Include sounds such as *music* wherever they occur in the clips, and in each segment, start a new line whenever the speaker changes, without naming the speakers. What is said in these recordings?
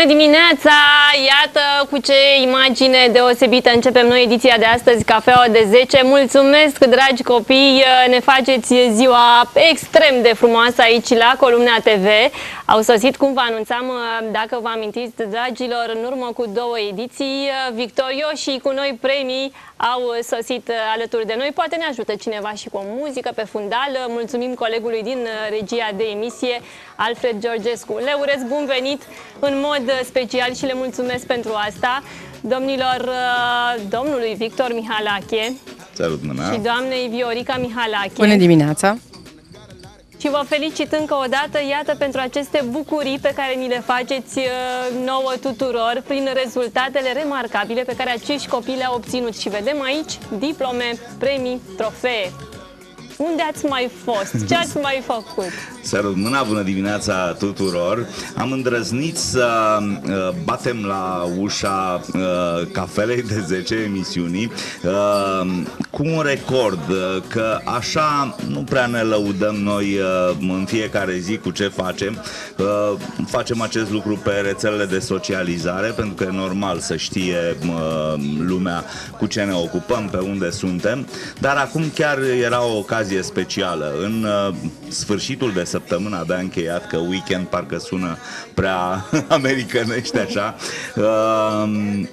Bună dimineața! Iată cu ce imagine deosebită începem noi ediția de astăzi, Cafeaua de 10. Mulțumesc, dragi copii! Ne faceți ziua extrem de frumoasă aici la Columna TV. Au sosit, cum vă anunțam, dacă vă amintiți, dragilor, în urmă cu două ediții, victorioși cu noi premii au sosit alături de noi. Poate ne ajută cineva și cu o muzică pe fundal. Mulțumim colegului din regia de emisie, Alfred Georgescu. Le urez bun venit în mod special și le mulțumesc pentru asta. Domnilor, domnului Victor Mihalache
Salut, mâna.
și doamnei Viorica Mihalache.
Bună dimineața!
Și vă felicit încă o dată, iată, pentru aceste bucurii pe care ni le faceți uh, nouă tuturor prin rezultatele remarcabile pe care acești copii le-au obținut. Și vedem aici diplome, premii, trofee. Unde ați mai fost? Ce ați mai făcut?
Salut, mâna, bună dimineața tuturor! Am îndrăznit să uh, batem la ușa uh, cafelei de 10 emisiunii uh, cu un record, uh, că așa nu prea ne lăudăm noi uh, în fiecare zi cu ce facem. Uh, facem acest lucru pe rețelele de socializare, pentru că e normal să știe uh, lumea cu ce ne ocupăm, pe unde suntem, dar acum chiar era o ocazie specială. În uh, sfârșitul de săptămână abia încheiat, că weekend parcă sună prea *laughs* americanește așa. Uh,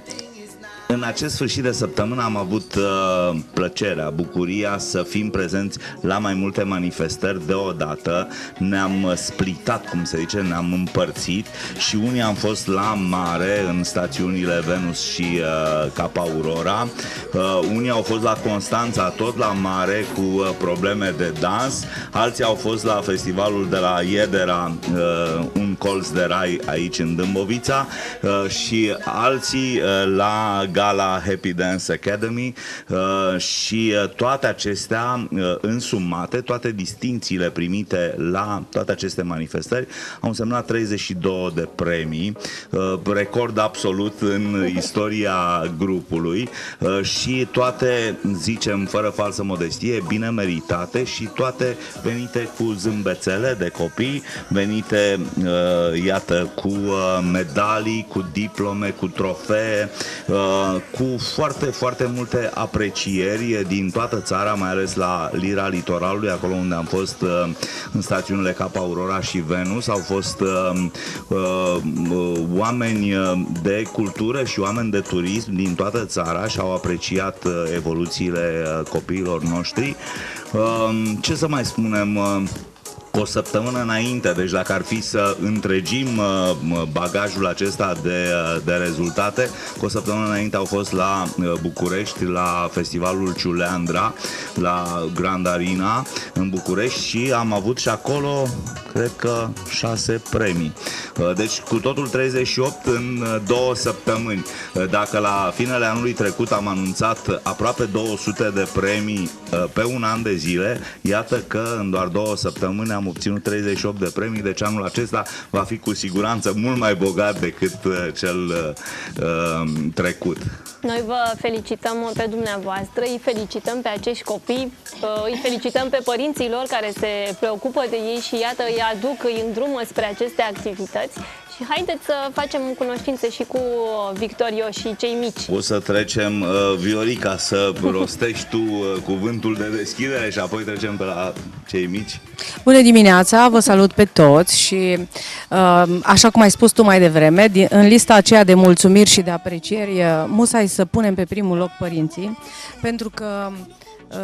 în acest sfârșit de săptămână am avut uh, plăcerea, bucuria să fim prezenți la mai multe manifestări deodată. Ne-am uh, splitat, cum se zice, ne-am împărțit și unii am fost la mare în stațiunile Venus și uh, Capa Aurora. Uh, unii au fost la Constanța, tot la mare, cu uh, probleme de dans. Alții au fost la festivalul de la Iedera, uh, un colț de rai aici în Dâmbovița uh, și alții uh, la gala Happy Dance Academy uh, și uh, toate acestea uh, însumate, toate distințiile primite la toate aceste manifestări au însemnat 32 de premii, uh, record absolut în istoria grupului uh, și toate, zicem fără falsă modestie, bine meritate și toate venite cu zâmbețele de copii, venite, uh, iată, cu uh, medalii, cu diplome, cu trofee, uh, cu foarte, foarte multe aprecieri din toată țara, mai ales la Lira Litoralului, acolo unde am fost uh, în stațiunile Capa Aurora și Venus, au fost uh, uh, oameni de cultură și oameni de turism din toată țara și au apreciat uh, evoluțiile uh, copiilor noștri. Uh, ce să mai spunem? Uh, o săptămână înainte, deci dacă ar fi să întregim uh, bagajul acesta de, uh, de rezultate, cu o săptămână înainte au fost la uh, București, la festivalul Ciuleandra, la Grand Arena în București și am avut și acolo, cred că, șase premii. Deci cu totul 38 în două săptămâni. Dacă la finele anului trecut am anunțat aproape 200 de premii pe un an de zile, iată că în doar două săptămâni am obținut 38 de premii, deci anul acesta va fi cu siguranță mult mai bogat decât uh, cel uh, trecut.
Noi vă felicităm pe dumneavoastră, îi felicităm pe acești copii, îi felicităm pe părinții lor care se preocupă de ei și iată îi aduc, îi îndrumă spre aceste activități. Și haideți să facem cunoștințe și cu Victorio și cei mici.
O să trecem, uh, Viorica, să rostești tu uh, cuvântul de deschidere și apoi trecem pe la cei mici.
Bună dimineața, vă salut pe toți și uh, așa cum ai spus tu mai devreme, din, în lista aceea de mulțumiri și de aprecieri, uh, musai să punem pe primul loc părinții, pentru că uh,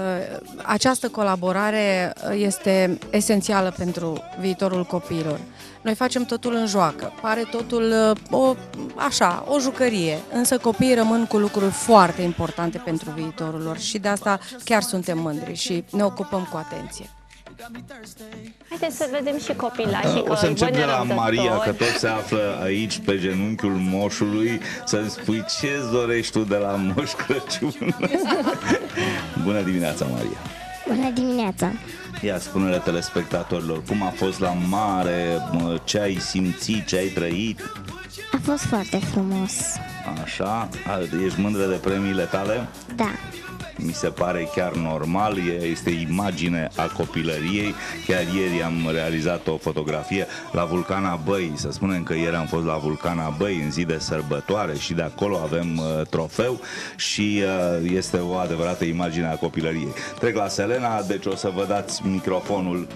această colaborare este esențială pentru viitorul copiilor. Noi facem totul în joacă, pare totul o, așa, o jucărie, însă copiii rămân cu lucruri foarte importante pentru viitorul lor și de asta chiar suntem mândri și ne ocupăm cu atenție.
Haideți să vedem și copilașii.
O să încep de la Maria, că tot se află aici pe genunchiul moșului, să-mi spui ce dorești tu de la Moș Crăciun. *laughs* Bună dimineața, Maria!
Bună dimineața!
Ia spune-le telespectatorilor, cum a fost la mare, ce ai simțit, ce ai trăit?
A fost foarte frumos.
Așa, ești mândră de premiile tale?
Da.
Mi se pare chiar normal, este imagine a copilăriei. Chiar ieri am realizat o fotografie la Vulcana Băi, să spunem că ieri am fost la Vulcana Băi în zi de sărbătoare și de acolo avem uh, trofeu și uh, este o adevărată imagine a copilăriei. Trec la Selena, deci o să vă dați microfonul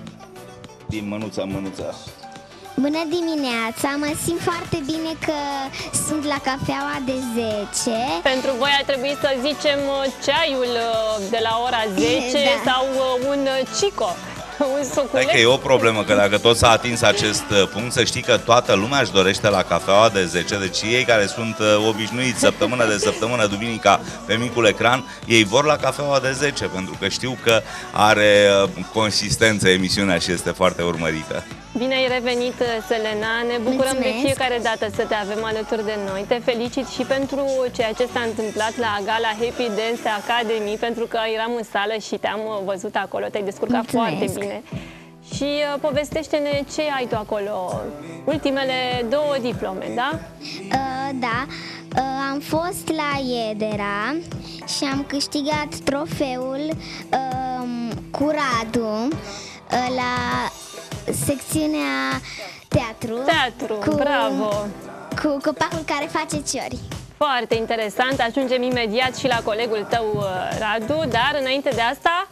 din mânuța în mânuța.
Bună dimineața, mă simt foarte bine că sunt la cafeaua de 10
Pentru voi ar trebui să zicem uh, ceaiul uh, de la ora *laughs* 10
Da.
sau uh, un cico, *laughs* un
Hai
suculent.
că e o problemă, că dacă tot s-a atins acest uh, punct, să știi că toată lumea își dorește la cafeaua de 10, deci ei care sunt uh, obișnuiți săptămână de săptămână, duminica, pe micul ecran, ei vor la cafeaua de 10, pentru că știu că are uh, consistență emisiunea și este foarte urmărită.
Bine ai revenit, Selena. Ne bucurăm
Mulțumesc.
de fiecare dată să te avem alături de noi. Te felicit și pentru ceea ce s-a întâmplat la gala Happy Dance Academy, pentru că eram în sală și te-am uh, văzut acolo. Te-ai descurcat
Mulțumesc.
foarte bine. Și uh, povestește-ne ce ai tu acolo. Ultimele două diplome, da?
uh, Da, uh, am fost la Iedera și am câștigat trofeul uh, cu Radu uh, la secțiunea teatru
Teatru, bravo!
Cu copacul care face ciori
Foarte interesant. Ajungem imediat și la colegul tău, uh, Radu, dar înainte de asta,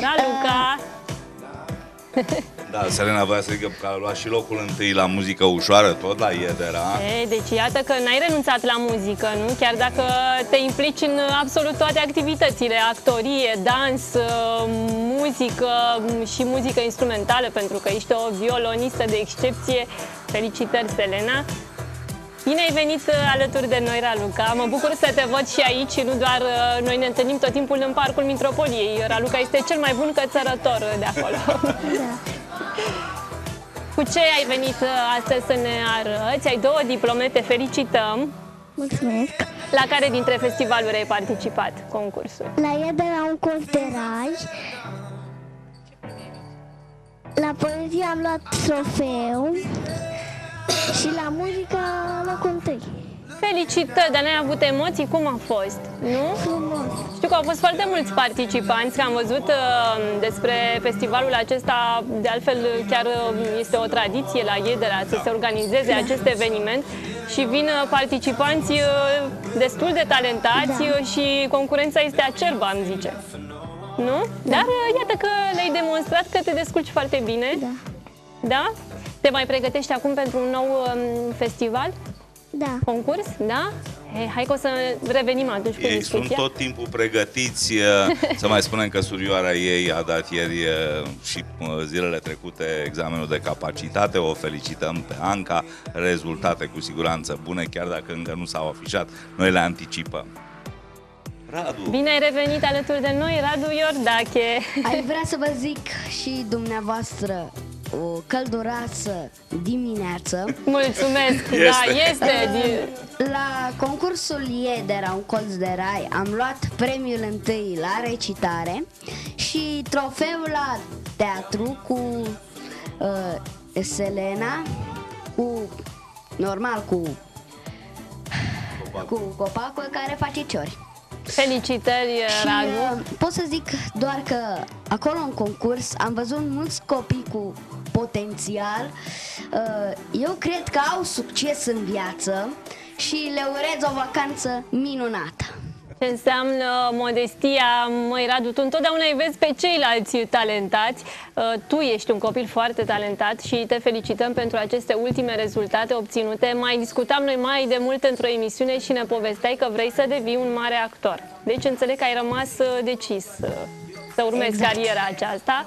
Raluca...
Da, Selena voia să zică că a luat și locul întâi la muzică ușoară, tot la Iedera.
E, deci iată că n-ai renunțat la muzică, nu? Chiar dacă te implici în absolut toate activitățile, actorie, dans, uh, muzică m, și muzică instrumentală, pentru că ești o violonistă de excepție. Felicitări, Selena! Bine ai venit uh, alături de noi, Raluca. Mă bucur să te văd și aici și nu doar uh, noi ne întâlnim tot timpul în Parcul Mitropoliei. Raluca este cel mai bun cățărător de acolo. *laughs* Cu ce ai venit uh, astăzi să ne arăți? Ai două diplome, te felicităm.
Mulțumesc
La care dintre festivaluri ai participat, concursul?
La Iedera un curs de rai La poezie am luat trofeu și la muzică la întâi.
Felicitări, dar n-ai avut emoții? Cum a fost? Nu?
Frumos.
Știu că au fost foarte mulți participanți, că am văzut uh, despre festivalul acesta, de altfel chiar uh, este o tradiție la Iedera să se organizeze acest eveniment și vin uh, participanți uh, destul de talentați
Da.
uh, și concurența este acerbă, am zice. Nu? Dar uh, iată că le-ai demonstrat că te descurci foarte bine.
Da.
Da? Te mai pregătești acum pentru un nou um, festival?
Da.
Concurs? Da? He, hai că o să revenim atunci cu
Ei sunt
discuția.
tot timpul pregătiți, uh, *laughs* să mai spunem că surioara ei a dat ieri uh, și uh, zilele trecute examenul de capacitate, o felicităm pe Anca, rezultate cu siguranță bune, chiar dacă încă nu s-au afișat, noi le anticipăm. Radu,
Bine ai revenit alături de noi, Radu Iordache.
Aș vrea să vă zic și dumneavoastră o călduroasă dimineață.
Mulțumesc,
Este.
da, este. Di-
La concursul Iedera, un colț de rai, am luat premiul întâi la recitare și trofeul la teatru cu uh, Selena, cu, normal, cu, cu copacul care face ciori.
Felicitări,
Și
Radu.
uh, pot să zic doar că acolo în concurs am văzut mulți copii cu potențial. Uh, Eu cred că au succes în viață și le urez o vacanță minunată.
Ce înseamnă modestia, măi Radu, tu întotdeauna îi vezi pe ceilalți talentați. Uh, Tu ești un copil foarte talentat și te felicităm pentru aceste ultime rezultate obținute. Mai discutam noi mai de mult într-o emisiune și ne povesteai că vrei să devii un mare actor. Deci înțeleg că ai rămas uh, decis uh, să urmezi
Exact.
cariera aceasta.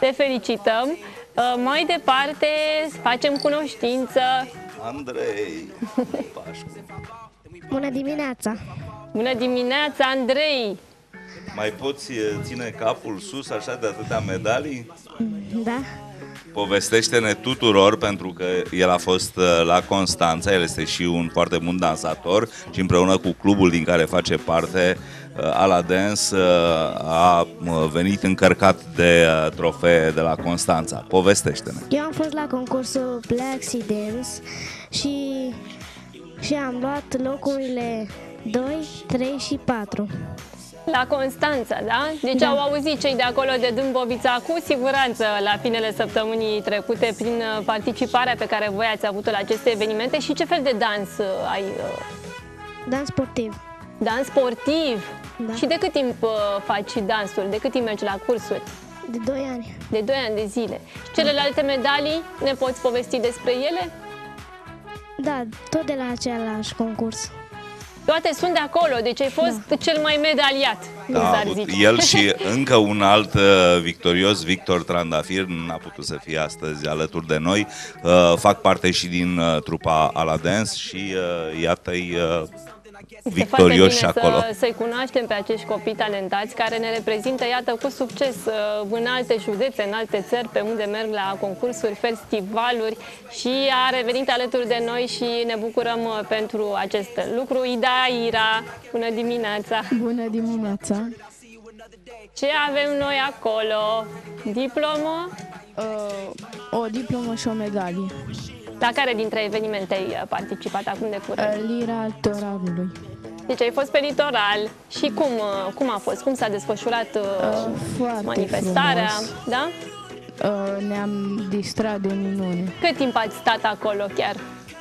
Te felicităm. Uh, Mai departe facem cunoștință.
Andrei Pașcu. *laughs*
Bună dimineața!
Bună dimineața, Andrei!
Mai poți uh, ține capul sus așa de atâtea medalii?
Da?
Povestește-ne tuturor, pentru că el a fost uh, la Constanța, el este și un foarte bun dansator și împreună cu clubul din care face parte, uh, Ala Dance, uh, a uh, venit încărcat de uh, trofee de la Constanța. Povestește-ne.
Eu am fost la concursul Plexi Dance și, și am luat locurile 2, 3 și 4.
La Constanța, da? Deci da. au auzit cei de acolo de Dâmbovița cu siguranță la finele săptămânii trecute prin uh, participarea pe care voi ați avut-o la aceste evenimente și ce fel de dans uh, ai? uh,
Dans sportiv.
Dans sportiv?
Da.
Și de cât timp uh, faci dansul? De cât timp mergi la cursuri?
De 2 ani.
De 2 ani de zile. Și celelalte medalii, ne poți povesti despre ele?
Da, tot de la același concurs.
Toate sunt de acolo, deci ai fost da. cel mai medaliat, cum
Da, a
s-ar
avut
zice.
el *laughs* și încă un alt uh, victorios, Victor Trandafir, n-a putut să fie astăzi alături de noi. Uh, fac parte și din uh, trupa Ala Dance și uh, iată-i uh,
Este foarte bine
victorioși acolo.
să, să-i cunoaștem pe acești copii talentați care ne reprezintă, iată, cu succes uh, în alte județe, în alte țări, pe unde merg la concursuri, festivaluri și a revenit alături de noi și ne bucurăm uh, pentru acest lucru. Ida, Ira, bună dimineața!
Bună dimineața!
Ce avem noi acolo? Diplomă?
Uh, o diplomă și o medalie.
La care dintre evenimente ai uh, participat acum de curând?
Uh, Lira al Toravului.
Deci ai fost pe litoral și cum, uh, cum a fost? Cum s-a desfășurat uh,
Uh, foarte
manifestarea?
frumos.
Da?
Uh, ne-am distrat de minune.
Cât timp ați stat acolo chiar?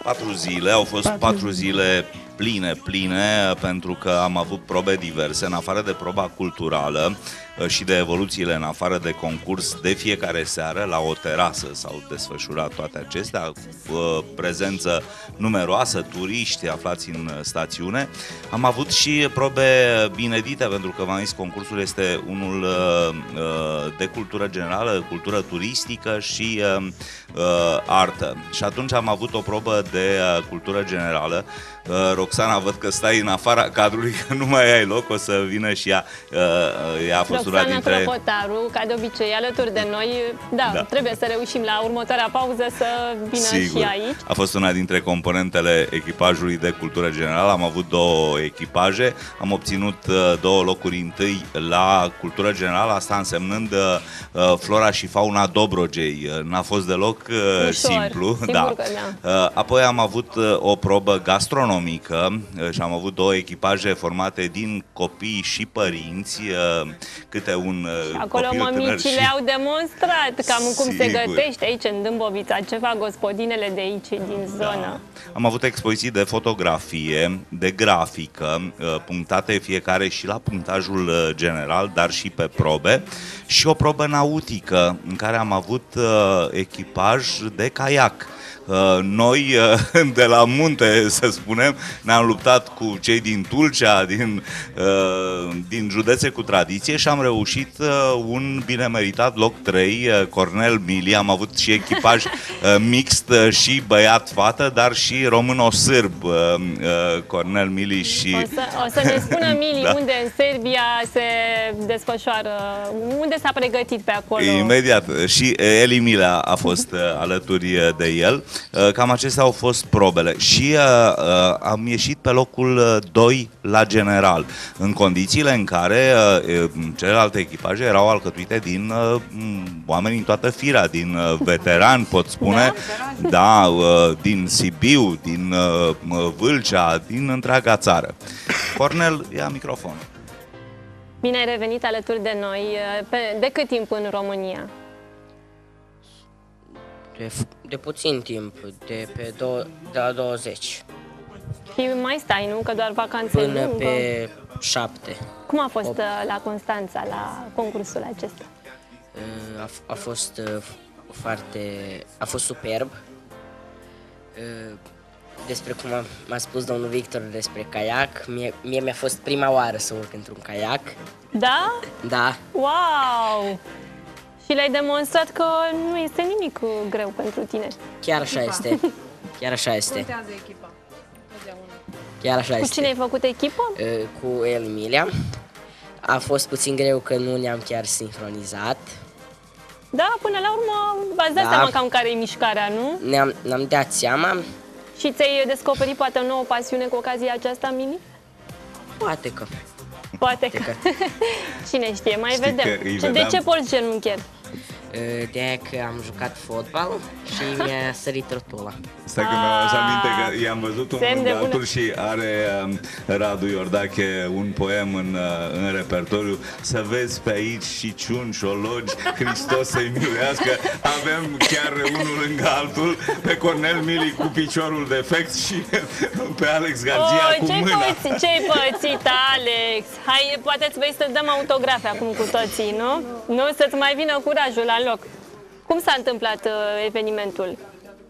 Patru zile, au fost
Patru
patru zile pline, pline, pentru că am avut probe diverse, în afară de proba culturală uh, și de evoluțiile în afară de concurs, de fiecare seară la o terasă s-au desfășurat toate acestea, cu uh, prezență numeroasă, turiști aflați în uh, stațiune. Am avut și probe binedite, pentru că v-am zis, concursul este unul uh, uh, de cultură generală, cultură turistică și uh, uh, artă. Și atunci am avut o probă de uh, cultură generală. Uh, Roxana, văd că stai în afara cadrului, *laughs* că nu mai ai loc, o să vină și ea. Uh, uh, ea a fost una
Roxana
dintre...
Clopotaru, ca de obicei, alături de noi. Da,
Da.
trebuie să reușim la următoarea pauză să vină
Sigur.
și aici.
A fost una dintre componentele echipajului de cultură generală. Am avut două echipaje, am obținut uh, două locuri întâi la cultură generală, asta însemnând uh, uh, flora și fauna Dobrogei. Uh, N-a fost deloc uh,
Ușor.
simplu.
Sigur că da.
Uh, Apoi am avut uh, o probă gastronomică uh, și am avut două echipaje formate din copii și părinți, uh, câte un uh,
Acolo
copil tânăr
mămicile
și...
au demonstrat cam cum se
Sigur.
gătește aici în Dâmbovița, ce fac gospodinele de aici din zonă.
Da. Am avut expoziții de fotografie, de grafică, uh, punctate fiecare și la punctajul uh, general, dar și pe probe, și o probă nautică în care am avut uh, echipaj de caiac. Uh, Noi, uh, *laughs* de la munte, să spunem, ne-am luptat cu cei din Tulcea, din, uh, din județe cu tradiție și am reușit uh, un bine meritat loc 3, uh, Cornel Mili. Am avut și echipaj *laughs* uh, mixt uh, și băiat-fată, dar și româno-sârb, uh, uh, Cornel Mili și...
O să, o să ne spună *laughs* Mili
Da.
unde în Serbia se desfășoară, unde s-a pregătit pe acolo.
Imediat. Și uh, Eli Milea a fost uh, alături uh, de el. Uh, Cam acestea au fost probele. Și uh, uh, am ieșit pe locul 2 la general, în condițiile în care uh, uh, celelalte echipaje erau alcătuite din uh, m, oameni în toată firea, din uh, veterani, pot spune, da, uh, din Sibiu, din uh, m, Vâlcea, din întreaga țară. Cornel, ia microfonul.
Bine ai revenit alături de noi. Pe, de cât timp în România?
De, de puțin timp, de pe do- de la 20
Și mai stai, nu? Că doar vacanțe
până
lungă.
pe 7.
Cum a fost uh, la Constanța, la concursul acesta?
A, f- a fost uh, foarte... a fost superb. Uh, Despre cum a, m-a spus domnul Victor despre caiac, mie, mie mi-a fost prima oară să urc într-un caiac.
Da?
Da,
Wow! Și le-ai demonstrat că nu este nimic uh, greu pentru tine.
chiar așa este. Chiar așa este. Chiar așa
Cu
este.
cine ai făcut echipă?
Uh, Cu El Emilia. A fost puțin greu că nu ne-am chiar sincronizat.
Da, până la urmă v-ați dat
Da.
seama cam care e mișcarea, nu?
Ne-am, ne-am dat seama,
Și ți-ai descoperit poate o nouă pasiune cu ocazia aceasta, Mini?
poate că.
Poate că. *laughs*
că.
Cine știe, mai
Știi
vedem.
că îi
Ce- De
vedeam-
ce porți genunchier?
Uh, De aia că am jucat fotbal și mi-a sărit rotula.
Stai că mi-am adus aminte că i-am văzut unul
Semn
de
de
altul
bună.
și are um, Radu Iordache un poem în, uh, în repertoriu Să vezi pe aici și ciuni șologi, Hristos să-i miluiască Avem chiar unul lângă altul Pe Cornel Mili cu piciorul defect și *laughs* pe Alex Garcia
Oh,
cu
ce-ai
mâna
pățit, ce-ai pățit, Alex? Hai, poate îți vrei să dăm autografe acum cu toții, nu? Nu? Să-ți mai vină curajul la loc. Cum s-a întâmplat uh, evenimentul?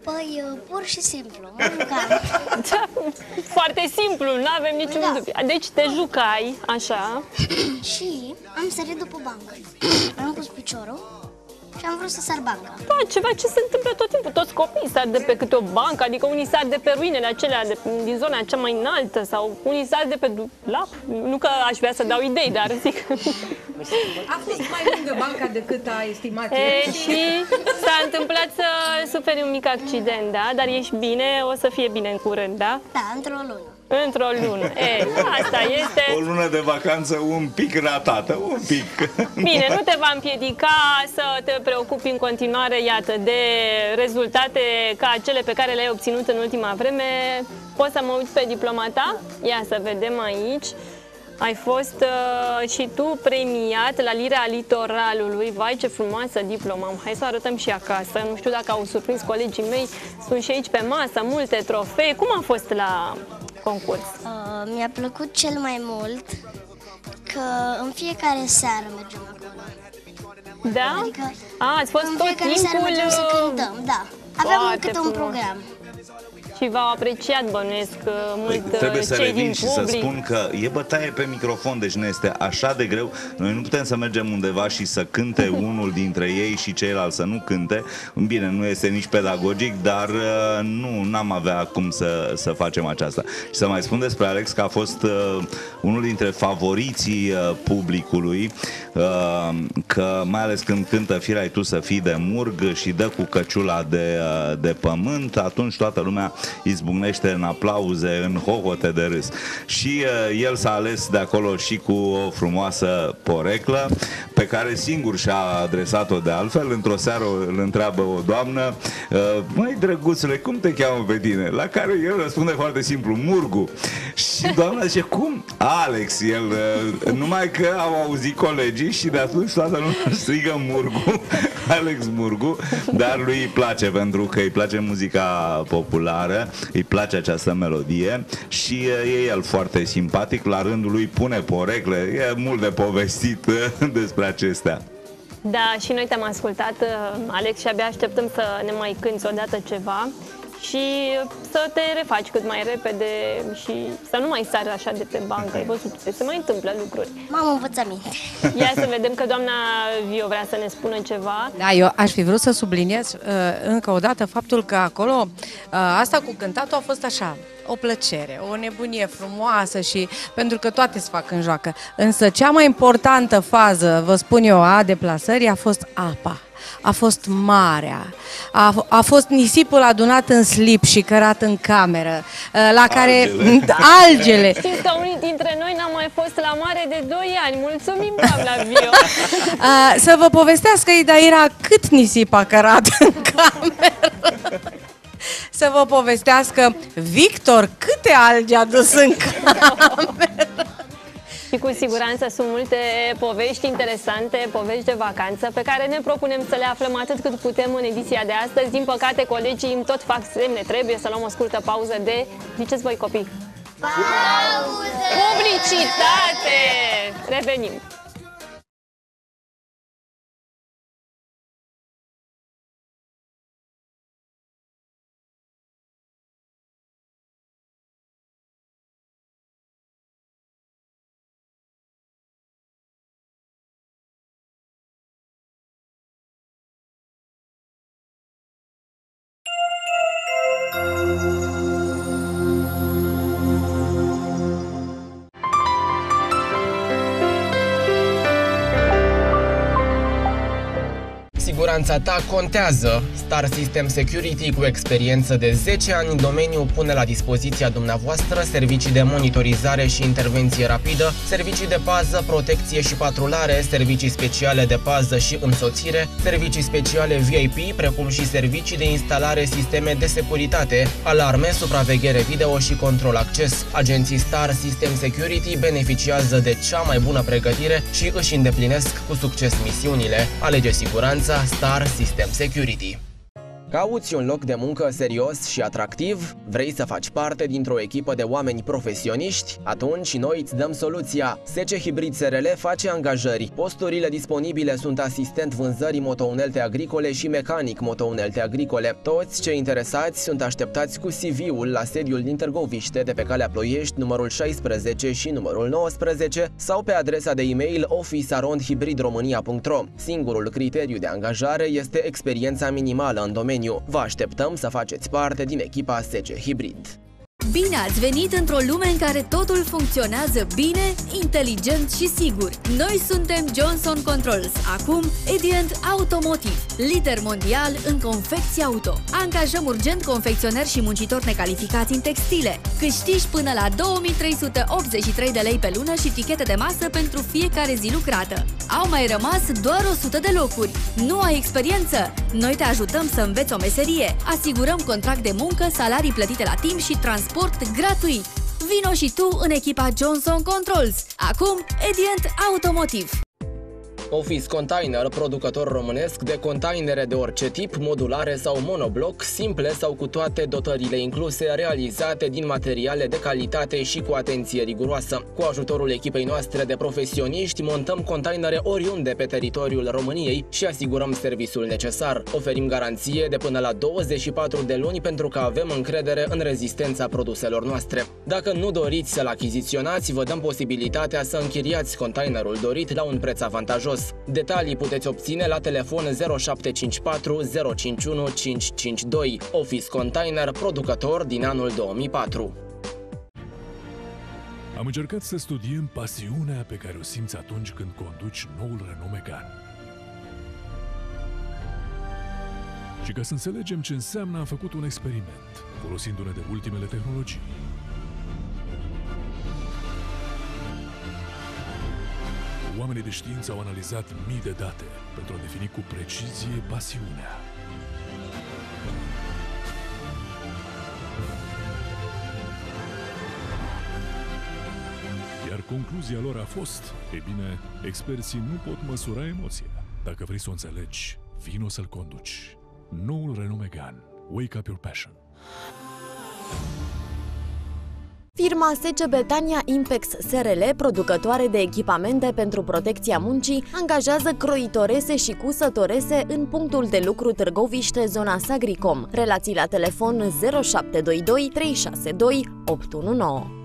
Păi, uh, pur și simplu, mă jucam. *laughs*
Da, foarte simplu, nu avem niciun
Da.
dubiu. Deci te jucai, așa,
și am sărit după bancă. Am pus piciorul și am vrut să sar banca.
da, ceva ce se întâmplă tot timpul. Toți copiii sar de pe câte o bancă, adică unii sar de pe ruinele acelea de, din zona cea mai înaltă sau unii sar de pe dulap. Nu că aș vrea să dau idei, dar zic.
A fost mai lungă banca decât a estimat
E, și s-a întâmplat să suferi un mic accident, da? Dar ești bine, o să fie bine în curând, da?
Da, într-o lună.
Într-o lună. E, asta este.
O lună de vacanță un pic ratată, un pic *laughs*
Bine, nu te va împiedica să te preocupi în continuare, iată, de rezultate ca cele pe care le-ai obținut în ultima vreme. Poți să mă uiți pe diploma ta? Ia să vedem aici. Ai fost uh, și tu premiat la Lira Litoralului. Vai, ce frumoasă diplomă am. Hai să o arătăm și acasă. Nu știu dacă au surprins colegii mei. Sunt și aici pe masă, multe trofee. Cum a fost la concurs?
Uh, mi-a plăcut cel mai mult că în fiecare seară mergem acolo.
Da?
Adică
A, ați fost
în
tot
fiecare seară
timpul...
mergem să
uh,
cântăm, da. Avem
foarte
câte un
frumos.
program.
Și v-au apreciat, bănuiesc, uh, mult
Păi, trebuie
uh,
să
cei
revin
din
și să
public.
spun că e bătaie pe microfon, deci ne este așa de greu. Noi nu putem să mergem undeva și să cânte *laughs* unul dintre ei și ceilalți să nu cânte. Bine, nu este nici pedagogic, dar uh, nu n-am avea cum să, să facem aceasta. Și să mai spun despre Alex că a fost uh, unul dintre favoriții uh, publicului, uh, că mai ales când cântă Firai tu să fii de murg și dă cu căciula de, uh, de pământ, atunci toată lumea izbucnește în aplauze, în hohote de râs. Și uh, el s-a ales de acolo și cu o frumoasă poreclă pe care singur și-a adresat-o de altfel. Într-o seară îl întreabă o doamnă, uh, măi drăguțule, cum te cheamă pe tine? La care el răspunde foarte simplu, Murgu. Și doamna zice, cum? Alex, el, uh, numai că au auzit colegii și de atunci toată lumea strigă Murgu, Alex Murgu, dar lui îi place pentru că îi place muzica populară, îi place această melodie și uh, e el foarte simpatic, la rândul lui pune porecle, e mult de povestit uh, *laughs* despre acestea.
Da, și noi te-am ascultat, uh, Alex, și abia așteptăm să ne mai cânti odată ceva și să te refaci cât mai repede și să nu mai sari așa de pe bancă. Ai văzut, se mai întâmplă lucruri.
M-am învățăminte. *laughs*
Ia să vedem că doamna Vio vrea să ne spună ceva.
Da, eu aș fi vrut să subliniez uh, încă o dată faptul că acolo uh, asta cu cântatul a fost așa, o plăcere, o nebunie frumoasă și pentru că toate se fac în joacă. Însă cea mai importantă fază, vă spun eu, a deplasării a fost apa. A fost marea, a, a fost nisipul adunat în slip și cărat în cameră, uh, la care
Algele. *laughs*
algele
Știți că unii dintre noi n-am mai fost la mare de 2 ani. Mulțumim, doamna Vio!
Uh, *laughs* să vă povestească Idaira cât nisip a cărat în cameră. *laughs* Să vă povestească Victor câte alge a dus în cameră.
Și cu siguranță sunt multe povești interesante, povești de vacanță, pe care ne propunem să le aflăm atât cât putem în ediția de astăzi. Din păcate, colegii îmi tot fac semne, trebuie să luăm o scurtă pauză de, ziceți voi copii,
Pauză!
publicitate! Revenim!
Siguranța ta contează. Star System Security cu experiență de 10 ani în domeniu pune la dispoziția dumneavoastră servicii de monitorizare și intervenție rapidă, servicii de pază, protecție și patrulare, servicii speciale de pază și însoțire, servicii speciale VIP, precum și servicii de instalare sisteme de securitate, alarme, supraveghere video și control acces. Agenții Star System Security beneficiază de cea mai bună pregătire și își îndeplinesc cu succes misiunile. Alege siguranța Star System Security. Cauți un loc de muncă serios și atractiv? Vrei să faci parte dintr-o echipă de oameni profesioniști? Atunci noi îți dăm soluția. SC Hybrid SRL face angajări. Posturile disponibile sunt asistent vânzării motounelte agricole și mecanic motounelte agricole. Toți cei interesați sunt așteptați cu CV-ul la sediul din Târgoviște de pe calea Ploiești numărul 16 și numărul 19 sau pe adresa de e-mail officearondhybridromania.ro. Singurul criteriu de angajare este experiența minimală în domeniu domeniu. Vă așteptăm să faceți parte din echipa SC Hybrid.
Bine ați venit într-o lume în care totul funcționează bine, inteligent și sigur. Noi suntem Johnson Controls, acum Edient Automotive, lider mondial în confecții auto. Angajăm urgent confecționeri și muncitori necalificați în textile. Câștigi până la 2383 de lei pe lună și tichete de masă pentru fiecare zi lucrată. Au mai rămas doar 100 de locuri. Nu ai experiență? Noi te ajutăm să înveți o meserie. Asigurăm contract de muncă, salarii plătite la timp și transport transport gratuit. Vino și tu în echipa Johnson Controls. Acum, Edient Automotive.
Office Container, producător românesc de containere de orice tip, modulare sau monobloc, simple sau cu toate dotările incluse, realizate din materiale de calitate și cu atenție riguroasă. Cu ajutorul echipei noastre de profesioniști, montăm containere oriunde pe teritoriul României și asigurăm serviciul necesar. Oferim garanție de până la 24 de luni pentru că avem încredere în rezistența produselor noastre. Dacă nu doriți să-l achiziționați, vă dăm posibilitatea să închiriați containerul dorit la un preț avantajos. Detalii puteți obține la telefon 0754 051 552, Office Container, producător din anul 2004.
Am încercat să studiem pasiunea pe care o simți atunci când conduci noul Renault Megane. Și ca să înțelegem ce înseamnă, am făcut un experiment, folosindu-ne de ultimele tehnologii. Oamenii de știință au analizat mii de date pentru a defini cu precizie pasiunea. Iar concluzia lor a fost, e bine, experții nu pot măsura emoția. Dacă vrei să o înțelegi, vino să-l conduci. Noul Renault Megane. Wake up your passion.
Firma SC Betania Impex SRL, producătoare de echipamente pentru protecția muncii, angajează croitorese și cusătorese în punctul de lucru Târgoviște, zona Sagricom. Relații la telefon 0722 362 819.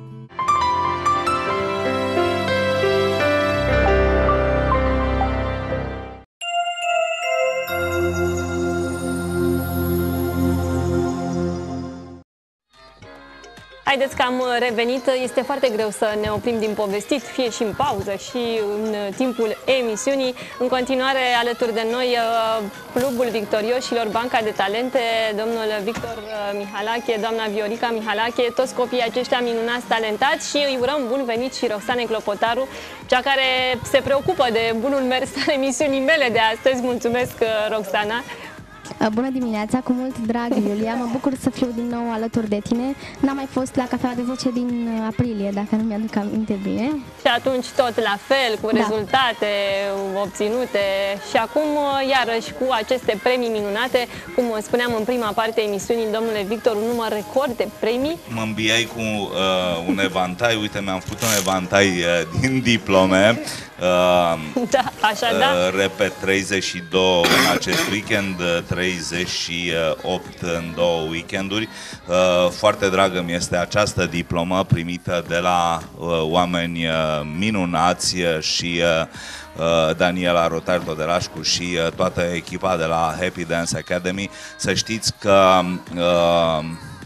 Haideți că am revenit. Este foarte greu să ne oprim din povestit, fie și în pauză și în timpul emisiunii. În continuare, alături de noi, uh, Clubul Victorioșilor, Banca de Talente, domnul Victor uh, Mihalache, doamna Viorica Mihalache, toți copiii aceștia minunați, talentați și îi urăm bun venit și Roxane Clopotaru, cea care se preocupă de bunul mers al emisiunii mele de astăzi. Mulțumesc, uh, Roxana!
Uh, bună dimineața, cu mult drag, Iulia. Mă bucur să fiu din nou alături de tine. N-am mai fost la cafea de 10 din uh, aprilie, dacă nu mi-aduc aminte bine.
Și atunci tot la fel, cu da. rezultate obținute și acum uh, iarăși cu aceste premii minunate, cum spuneam în prima parte a emisiunii, domnule Victor, un număr record de premii.
Mă îmbiai cu uh, un evantai, uite, mi-am făcut un evantai uh, din diplome.
Uh, da, așa uh, da.
Repet, 32 în acest weekend, 38 în două weekenduri. Uh, foarte dragă mi este această diplomă primită de la uh, oameni uh, minunați și Daniela Rotar Todelașcu și toată echipa de la Happy Dance Academy. Să știți că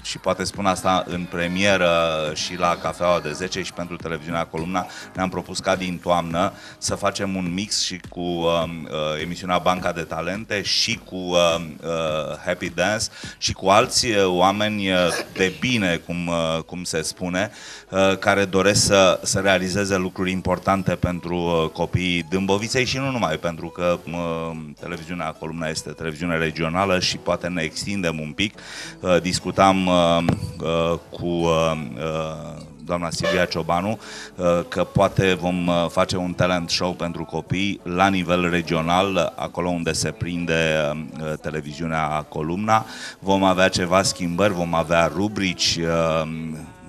și poate spun asta în premieră și la Cafeaua de 10 și pentru televiziunea Columna, ne-am propus ca din toamnă să facem un mix și cu uh, uh, emisiunea Banca de Talente și cu uh, uh, Happy Dance și cu alți uh, oameni uh, de bine, cum, uh, cum se spune, uh, care doresc să, să realizeze lucruri importante pentru uh, copiii Dâmboviței și nu numai, pentru că uh, televiziunea Columna este televiziune regională și poate ne extindem un pic. Uh, discutam uh, uh, cu uh, uh, doamna Silvia Ciobanu uh, că poate vom uh, face un talent show pentru copii la nivel regional, acolo unde se prinde uh, televiziunea Columna. Vom avea ceva schimbări, vom avea rubrici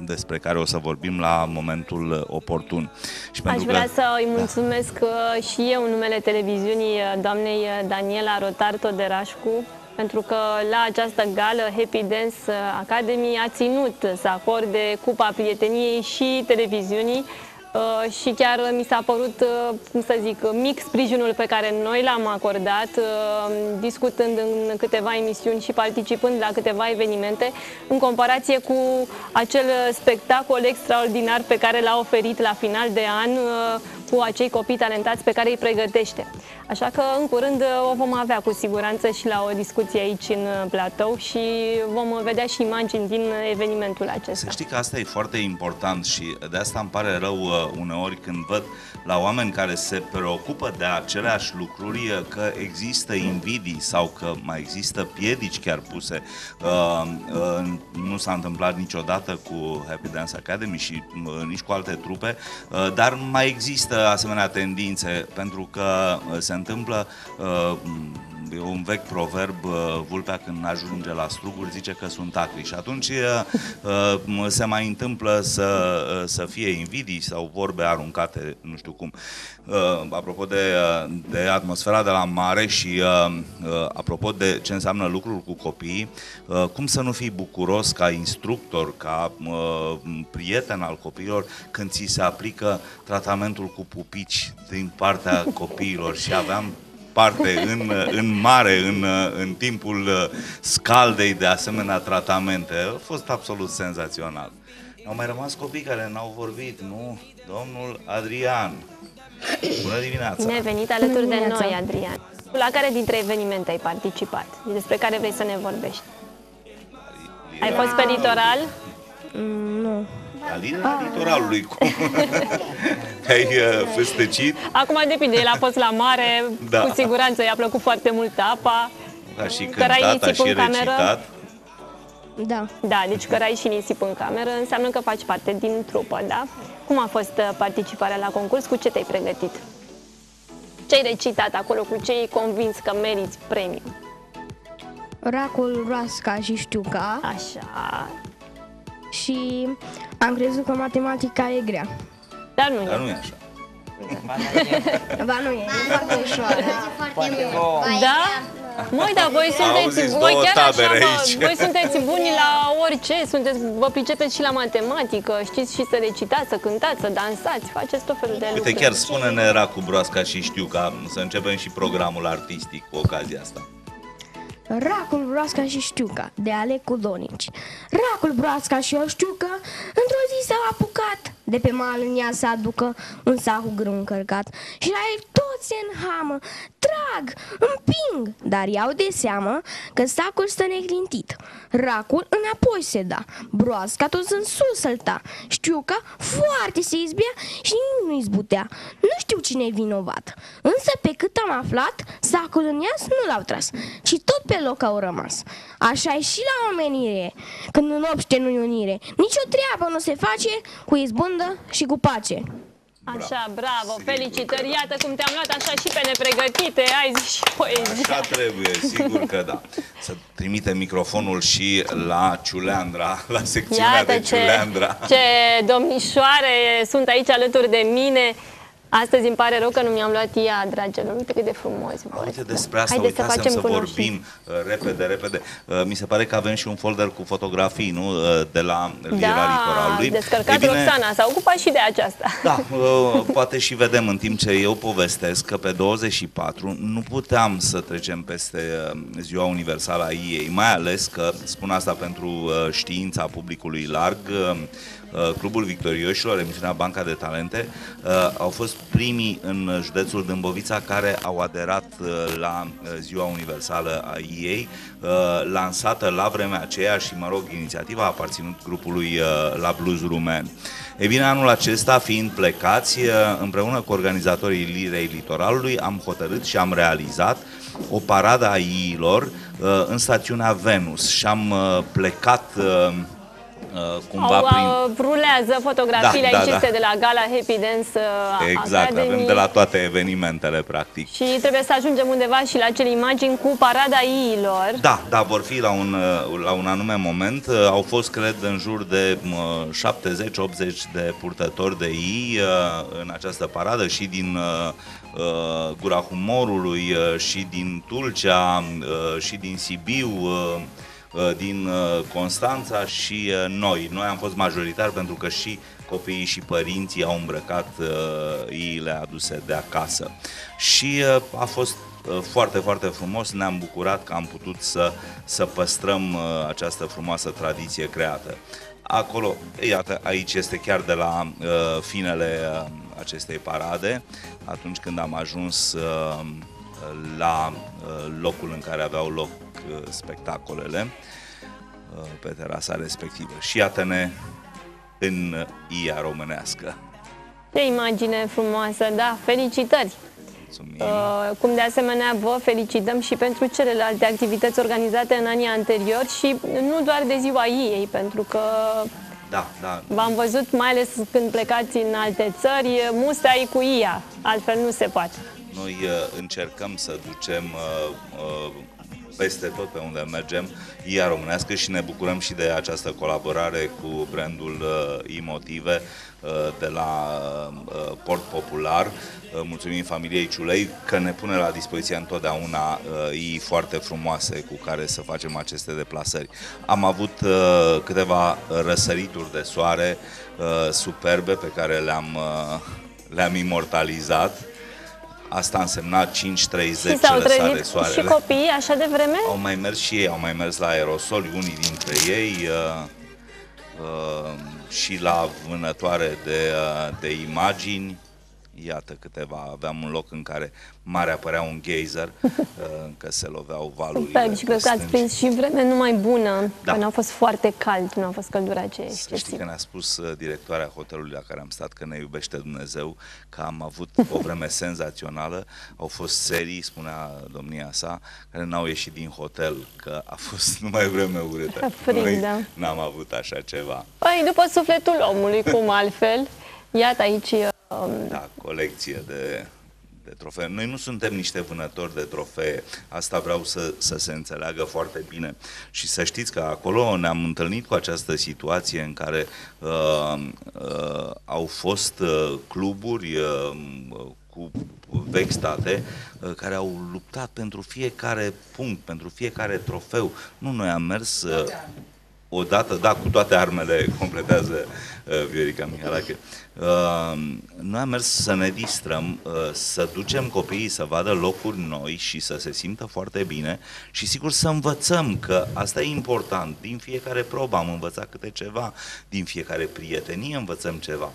despre care o să vorbim la momentul oportun.
Și Aș vrea că... să îi mulțumesc da. și eu în numele televiziunii doamnei Daniela Rotarto de Rașcu, pentru că la această gală Happy Dance Academy a ținut să acorde cupa prieteniei și televiziunii Uh, și chiar mi s-a părut, uh, cum să zic, mic sprijinul pe care noi l-am acordat, uh, discutând în câteva emisiuni și participând la câteva evenimente, în comparație cu acel spectacol extraordinar pe care l-a oferit la final de an cu acei copii talentați pe care îi pregătește. Așa că în curând o vom avea cu siguranță și la o discuție aici în platou și vom vedea și imagini din evenimentul acesta.
Să știi că asta e foarte important și de asta îmi pare rău uneori când văd la oameni care se preocupă de aceleași lucruri că există invidii sau că mai există piedici chiar puse. Uh, uh, nu s-a întâmplat niciodată cu Happy Dance Academy și uh, nici cu alte trupe, uh, dar mai există asemenea tendințe pentru că uh, se întâmplă uh, e un vechi proverb, uh, vulpea când ajunge la struguri zice că sunt acri și atunci uh, uh, se mai întâmplă să, să fie invidii sau vorbe aruncate, nu știu cum. Apropo de, de atmosfera de la mare și apropo de ce înseamnă lucruri cu copiii, cum să nu fii bucuros ca instructor, ca prieten al copiilor când ți se aplică tratamentul cu pupici din partea copiilor și aveam parte în, în mare, în, în timpul uh, scaldei de asemenea tratamente. A fost absolut senzațional. Au mai rămas copii care n-au vorbit, nu? Domnul Adrian. Bună dimineața!
Ne-ai venit alături de noi, Adrian. La care dintre evenimente ai participat? Despre care vrei să ne vorbești? Ai fost pe litoral?
Mm, nu.
La linia litoralului, cum? *laughs* Ai uh, festecit?
Acum depinde, el a fost la mare, da. cu siguranță i-a plăcut foarte mult apa.
A și cântat, a și recitat.
Da.
Da, deci cărai și nisip în cameră înseamnă că faci parte din trupă, da? Cum a fost uh, participarea la concurs? Cu ce te-ai pregătit? Ce ai recitat acolo? Cu ce ai convins că meriți premiu?
Racul, roasca și știuca.
Așa.
Și am crezut că matematica e grea.
Dar nu
Dar nu e așa. *laughs*
Ba nu e, e foarte ușoară.
Da? Măi, dar voi sunteți, voi chiar așa,
aici.
voi sunteți *laughs* buni la orice, sunteți, vă pricepeți și la matematică, știți și să recitați, să cântați, să dansați, faceți tot felul de
Uite,
lucruri.
chiar spune-ne Racu Broasca și știu ca să începem și programul artistic cu ocazia asta.
Racul, broasca și știuca, de ale Cudonici. Racul, broasca și o știucă, într-o zi s-au apucat de pe mal în ea să aducă un sahu grâu încărcat și la el toți se înhamă, trag, împing, dar iau de seamă că sacul stă neclintit. Racul înapoi se da, broasca tot în sus sălta, știuca foarte se izbea și nimic nu izbutea. Nu știu cine e vinovat, însă pe cât am aflat, sacul în ias nu l-au tras, ci tot pe loc au rămas. Așa e și la omenire, când în obște nu-i unire, nici o treabă nu se face cu izbândă și cu pace.
Așa, bravo, sigur. felicitări, iată cum te-am luat așa și pe nepregătite, ai zis și poezie.
Așa trebuie, sigur că da. Să trimite microfonul și la Ciuleandra, la secțiunea
iată
de
ce,
Ciuleandra.
ce domnișoare sunt aici alături de mine. Astăzi îmi pare rău că nu mi-am luat ea, dragilor. Uite cât de frumos. bă.
Uite, despre asta
Haideți să
uitasem
facem
să
cunoștință.
vorbim uh, repede, repede. Uh, mi se pare că avem și un folder cu fotografii, nu? Uh, de la Liera
Da,
Litoralului.
descărcat
Ei bine,
Roxana, s-a ocupat și de aceasta.
Da, uh, poate și vedem în timp ce eu povestesc că pe 24 nu puteam să trecem peste uh, ziua universală a ei, mai ales că, spun asta pentru uh, știința publicului larg, uh, uh, Clubul Victorioșilor, emisiunea Banca de Talente, uh, au fost primii în județul Dâmbovița care au aderat uh, la uh, ziua universală a ei, uh, lansată la vremea aceea și, mă rog, inițiativa a aparținut grupului uh, la Blues Rumen. E bine, anul acesta, fiind plecați, uh, împreună cu organizatorii Lirei Litoralului, am hotărât și am realizat o paradă a iilor uh, în stațiunea Venus și am uh, plecat uh, uh, cumva
Au,
prin...
uh, rulează fotografiile,
Da, da,
aici
da.
este de la Gala Happy Dance uh,
Exact,
Academy.
avem de la toate evenimentele, practic.
Și trebuie să ajungem undeva și la acele imagini cu parada iilor.
Da, da, vor fi la un, uh, la un anume moment. Uh, Au fost, cred, în jur de uh, 70-80 de purtători de ii uh, în această paradă și din uh, uh, Gura Humorului, uh, și din Tulcea, uh, și din Sibiu, uh, uh, din uh, Constanța și uh, noi. Noi am fost majoritari pentru că și copiii și părinții au îmbrăcat uh, iile aduse de acasă. Și uh, a fost uh, foarte, foarte frumos. Ne-am bucurat că am putut să, să păstrăm uh, această frumoasă tradiție creată. Acolo, iată, aici este chiar de la uh, finele uh, acestei parade, atunci când am ajuns uh, la uh, locul în care aveau loc uh, spectacolele uh, pe terasa respectivă. Și iată-ne în ia românească.
Ce imagine frumoasă, da, felicitări! Uh, cum de asemenea vă felicităm și pentru celelalte activități organizate în anii anteriori și nu doar de ziua ei, pentru că
Da, da,
v-am văzut, mai ales când plecați în alte țări, mustai cu IA, altfel nu se poate.
Noi uh, încercăm să ducem uh, uh, peste tot pe unde mergem IA românească și ne bucurăm și de această colaborare cu brandul uh, Imotive uh, de la uh, Port Popular. Uh, mulțumim familiei Ciulei că ne pune la dispoziție întotdeauna uh, ii foarte frumoase cu care să facem aceste deplasări. Am avut uh, câteva răsărituri de soare uh, superbe pe care le-am uh, le-am imortalizat. Asta a însemnat 5.30
și
ce
s-au
răsare
trezit și
soarele.
copiii așa de vreme?
Au mai mers și ei, au mai mers la aerosol, unii dintre ei, uh, uh, și la vânătoare de, uh, de imagini. Iată câteva, aveam un loc în care mare apărea un geyser, *laughs* uh, încă se loveau valurile.
Super, și cred că ați
stânci.
prins și vreme numai bună,
Da.
că nu a fost foarte cald, nu a fost căldura aceea
Să știți
excesivă.
că ne-a spus uh, directoarea hotelului la care am stat că ne iubește Dumnezeu, că am avut o vreme *laughs* senzațională, au fost serii, spunea domnia sa, care n-au ieșit din hotel, că a fost numai vreme urâtă.
Frig,
Noi
da.
n-am avut așa ceva.
Păi, după sufletul omului, cum *laughs* altfel? Iată aici, um,
Da, colecție de, de trofee. Noi nu suntem niște vânători de trofee. Asta vreau să, să se înțeleagă foarte bine. Și să știți că acolo ne-am întâlnit cu această situație în care uh, uh, au fost uh, cluburi uh, cu vechi state uh, care au luptat pentru fiecare punct, pentru fiecare trofeu. Nu noi am mers uh, odată, da, cu toate armele, completează uh, Viorica Mihalache. Uh, noi am mers să ne distrăm, uh, să ducem copiii să vadă locuri noi și să se simtă foarte bine și sigur să învățăm că asta e important. Din fiecare probă am învățat câte ceva, din fiecare prietenie învățăm ceva.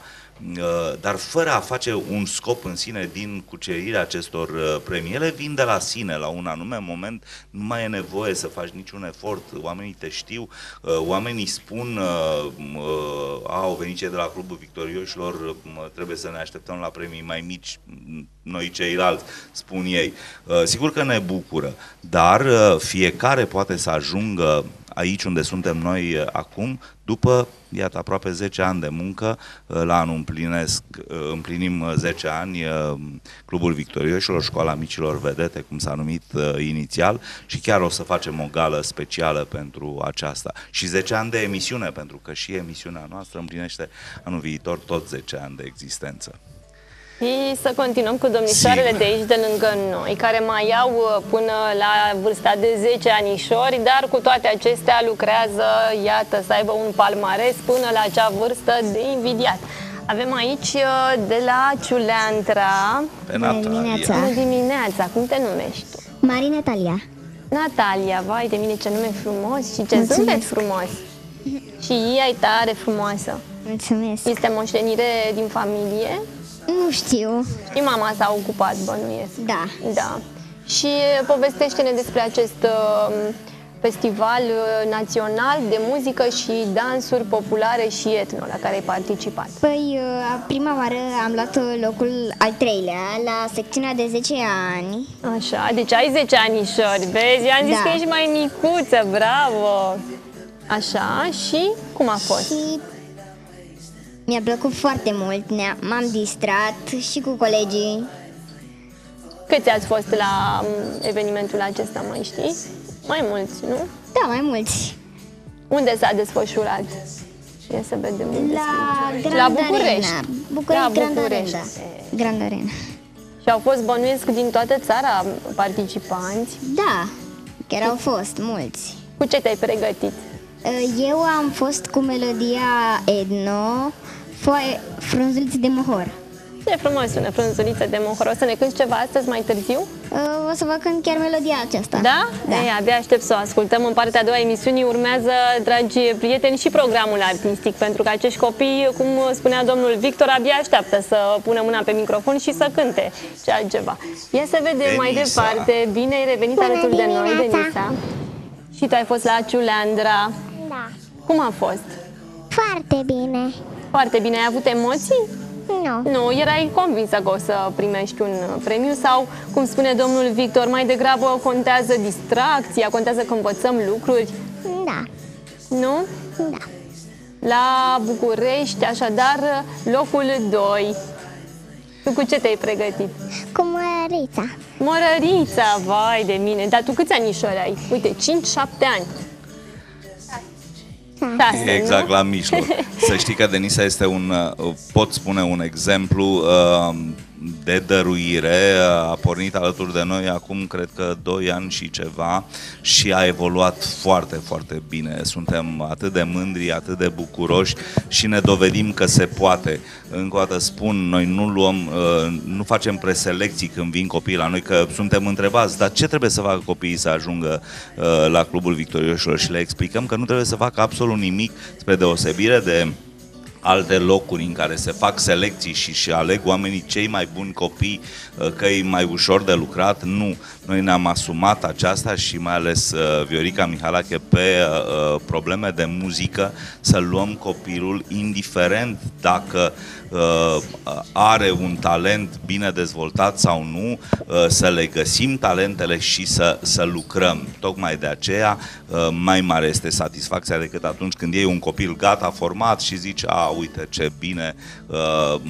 Uh, dar fără a face un scop în sine din cucerirea acestor uh, premii, ele vin de la sine, la un anume moment, nu mai e nevoie să faci niciun efort, oamenii te știu, uh, oamenii spun, uh, uh, a, au venit cei de la Clubul Victorioșilor, uh, trebuie să ne așteptăm la premii mai mici, m, noi ceilalți, spun ei. Uh, Sigur că ne bucură, dar uh, fiecare poate să ajungă aici unde suntem noi uh, acum, după, iată, aproape 10 ani de muncă, uh, la anul împlinesc, uh, împlinim uh, 10 ani uh, Clubul Victorioșilor, Școala Micilor Vedete, cum s-a numit uh, inițial, și chiar o să facem o gală specială pentru aceasta. Și 10 ani de emisiune, pentru că și emisiunea noastră împlinește anul viitor tot 10 ani de existență.
Și să continuăm cu domnișoarele
Sigur.
de aici, de lângă noi, care mai au uh, până la vârsta de 10 anișori, dar cu toate acestea lucrează, iată, să aibă un palmares până la acea vârstă de invidiat. Avem aici uh, de la Ciuleantra.
Pe Natalia.
dimineața.
Bună dimineața, cum te numești tu?
Marine Talia.
Natalia, vai de mine ce nume frumos și ce
Mulțumesc.
zâmbet frumos. Și ea e tare frumoasă.
Mulțumesc.
Este moștenire din familie
Nu știu.
și mama s-a ocupat, bănuiesc.
Da.
Da. Și uh, povestește-ne despre acest uh, festival uh, național de muzică și dansuri populare și etno la care ai participat.
Păi, uh, prima oară am luat uh, locul al treilea la secțiunea de 10 ani.
Așa, deci ai 10 anișori, vezi? I-am zis
Da.
că ești mai micuță, bravo! Așa, și cum a fost?
Și mi-a plăcut foarte mult. Ne- M-am distrat și cu colegii.
Câți ați fost la um, evenimentul acesta, mai știi? Mai mulți, nu?
Da, mai mulți.
Unde s-a desfășurat? Ia să vedem unde
La
scrie.
Grand
La București.
Arena. București,
la
Grand
București.
Arena. Grand Arena.
Și au fost bănuiesc din toată țara participanți.
Da, chiar au fost mulți.
Cu ce te-ai pregătit?
Uh, Eu am fost cu melodia Edno, foaie frunzulițe de mohor.
Ce frumos sună frunzuliță de mohor. O să ne cânti ceva astăzi mai târziu?
Uh, O să vă cânt chiar melodia aceasta.
Da?
Da.
Ei, abia aștept să o ascultăm. În partea a doua a emisiunii urmează, dragi prieteni, și programul artistic, pentru că acești copii, cum spunea domnul Victor, abia așteaptă să pună mâna pe microfon și să cânte ce altceva. Ia să vedem mai
Denisa.
departe. Bine ai revenit
Bună
alături de noi,
dimineața.
Denisa. Și tu ai fost la Ciuleandra.
Da.
Cum a fost?
Foarte bine.
Foarte bine. Ai avut emoții?
Nu.
Nu, erai convinsă că o să primești un premiu sau, cum spune domnul Victor, mai degrabă contează distracția, contează că învățăm lucruri,
Da.
nu?
Da.
La București, așadar, locul 2. Tu cu ce te-ai pregătit?
Cu mărărița.
Mărărița, vai de mine, dar tu câți anișori ai? Uite, 5-7 ani. Șase,
Exact
nu?
la mijloc. *laughs* Să știi că Denisa este un, uh, pot spune un exemplu uh, de dăruire. A pornit alături de noi acum, cred că 2 ani și ceva și a evoluat foarte, foarte bine. Suntem atât de mândri, atât de bucuroși și ne dovedim că se poate. Încă o dată spun, noi nu luăm, uh, nu facem preselecții când vin copiii la noi, că suntem întrebați, dar ce trebuie să facă copiii să ajungă uh, la Clubul Victorioșilor și le explicăm că nu trebuie să facă absolut nimic spre deosebire de alte locuri în care se fac selecții și, și aleg oamenii cei mai buni copii, uh, că e mai ușor de lucrat, nu. Noi ne-am asumat aceasta și mai ales uh, Viorica Mihalache pe uh, uh, probleme de muzică, să luăm copilul indiferent dacă uh, are un talent bine dezvoltat sau nu, uh, să le găsim talentele și să, să lucrăm. Tocmai de aceea uh, mai mare este satisfacția decât atunci când iei un copil gata, format și zici, a, uite ce bine uh,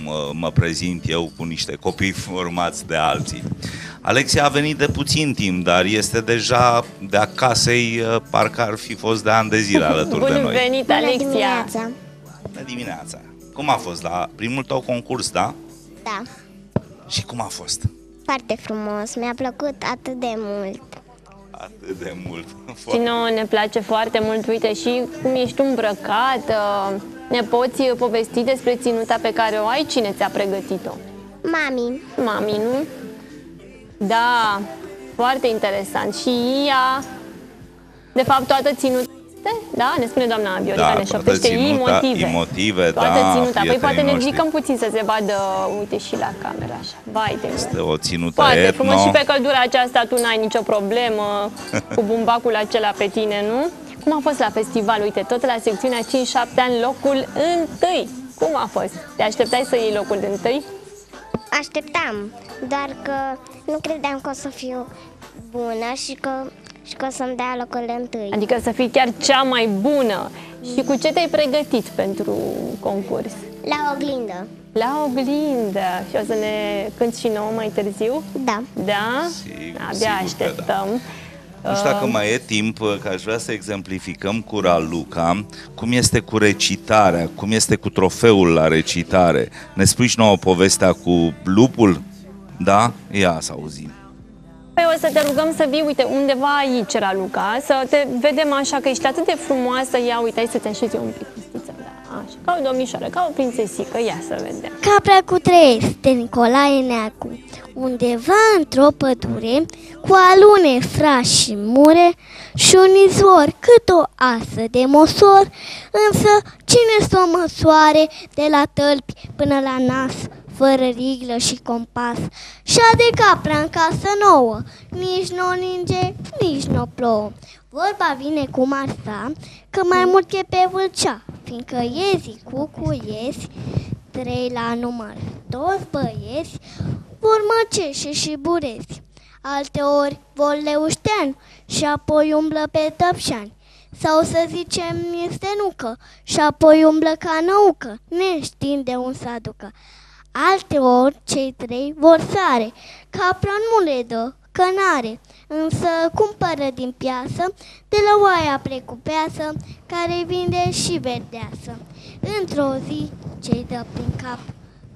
mă, mă prezint eu cu niște copii formați de alții. Alexia a venit de puțin timp, dar este deja de acasei, uh, parcă ar fi fost de ani de zile alături de
Bun
noi.
venit,
Bună
Alexia!
dimineața.
Bună dimineața! Cum a fost la primul tău concurs, da?
Da.
Și cum a fost?
Foarte frumos. Mi-a plăcut atât de mult.
Atât de mult. *laughs*
Și nouă ne place foarte mult, uite, și cum ești îmbrăcat, uh, ne poți povesti despre ținuta pe care o ai, cine ți-a pregătit-o?
Mami.
Mami, nu? Da, foarte interesant. Și ea, de fapt, toată ținuta, da? Ne spune doamna Viorica,
Da,
ne
toată
șoptește
ținuta,
emotive.
emotive,
toată
da,
ținuta. Păi
prietenii
poate ne
noștri.
ridicăm puțin să se vadă, uite, și la camera așa. Vai de mine.
Este o ținută
Foarte
etno.
frumos și pe căldura aceasta tu n-ai nicio problemă *laughs* cu bumbacul acela pe tine, nu? Cum a fost la festival? Uite, tot la secțiunea 5-7 ani, locul întâi. Cum a fost? Te așteptai să iei locul de întâi?
Așteptam, doar că nu credeam că o să fiu bună și că, și că o să-mi dea locul de întâi.
Adică să fii chiar cea mai bună. Și cu ce te-ai pregătit pentru concurs?
La oglindă.
La oglindă. Și o să ne cânti și nouă mai târziu?
Da.
Da?
Sigur,
Abia
sigur că
așteptăm.
Nu știu dacă mai e timp, că aș vrea să exemplificăm cu Raluca cum este cu recitarea, cum este cu trofeul la recitare. Ne spui și nouă povestea cu lupul? Da? Ia să auzim.
Păi o să te rugăm să vii, uite, undeva aici, Raluca, să te vedem așa, că ești atât de frumoasă. Ia, uite, hai să te așezi un pic, Cristița, da, așa, ca o domnișoară, ca o prințesică, ia să vedem.
Capra cu trei este Nicolae Neacu. Undeva într-o pădure, cu alune, frași și mure, și un izvor cât o asă de mosor, însă cine s-o măsoare de la tălpi până la nas, fără riglă și compas, și de capra în casă nouă, nici nu ninge, nici nu plouă. Vorba vine cum ar sta, că mai mult e pe vâlcea, fiindcă iezi cu cuiezi, trei la număr, toți băieți, vor măceșe și burezi. Alte ori vor leuștean și apoi umblă pe tăpșani. Sau să zicem este nucă și apoi umblă ca năucă, neștiind de un să aducă. Alte ori cei trei vor sare, capra nu le dă, că n-are, însă cumpără din piață de la oaia precupeasă, care vinde și verdeasă. Într-o zi, cei dă prin cap,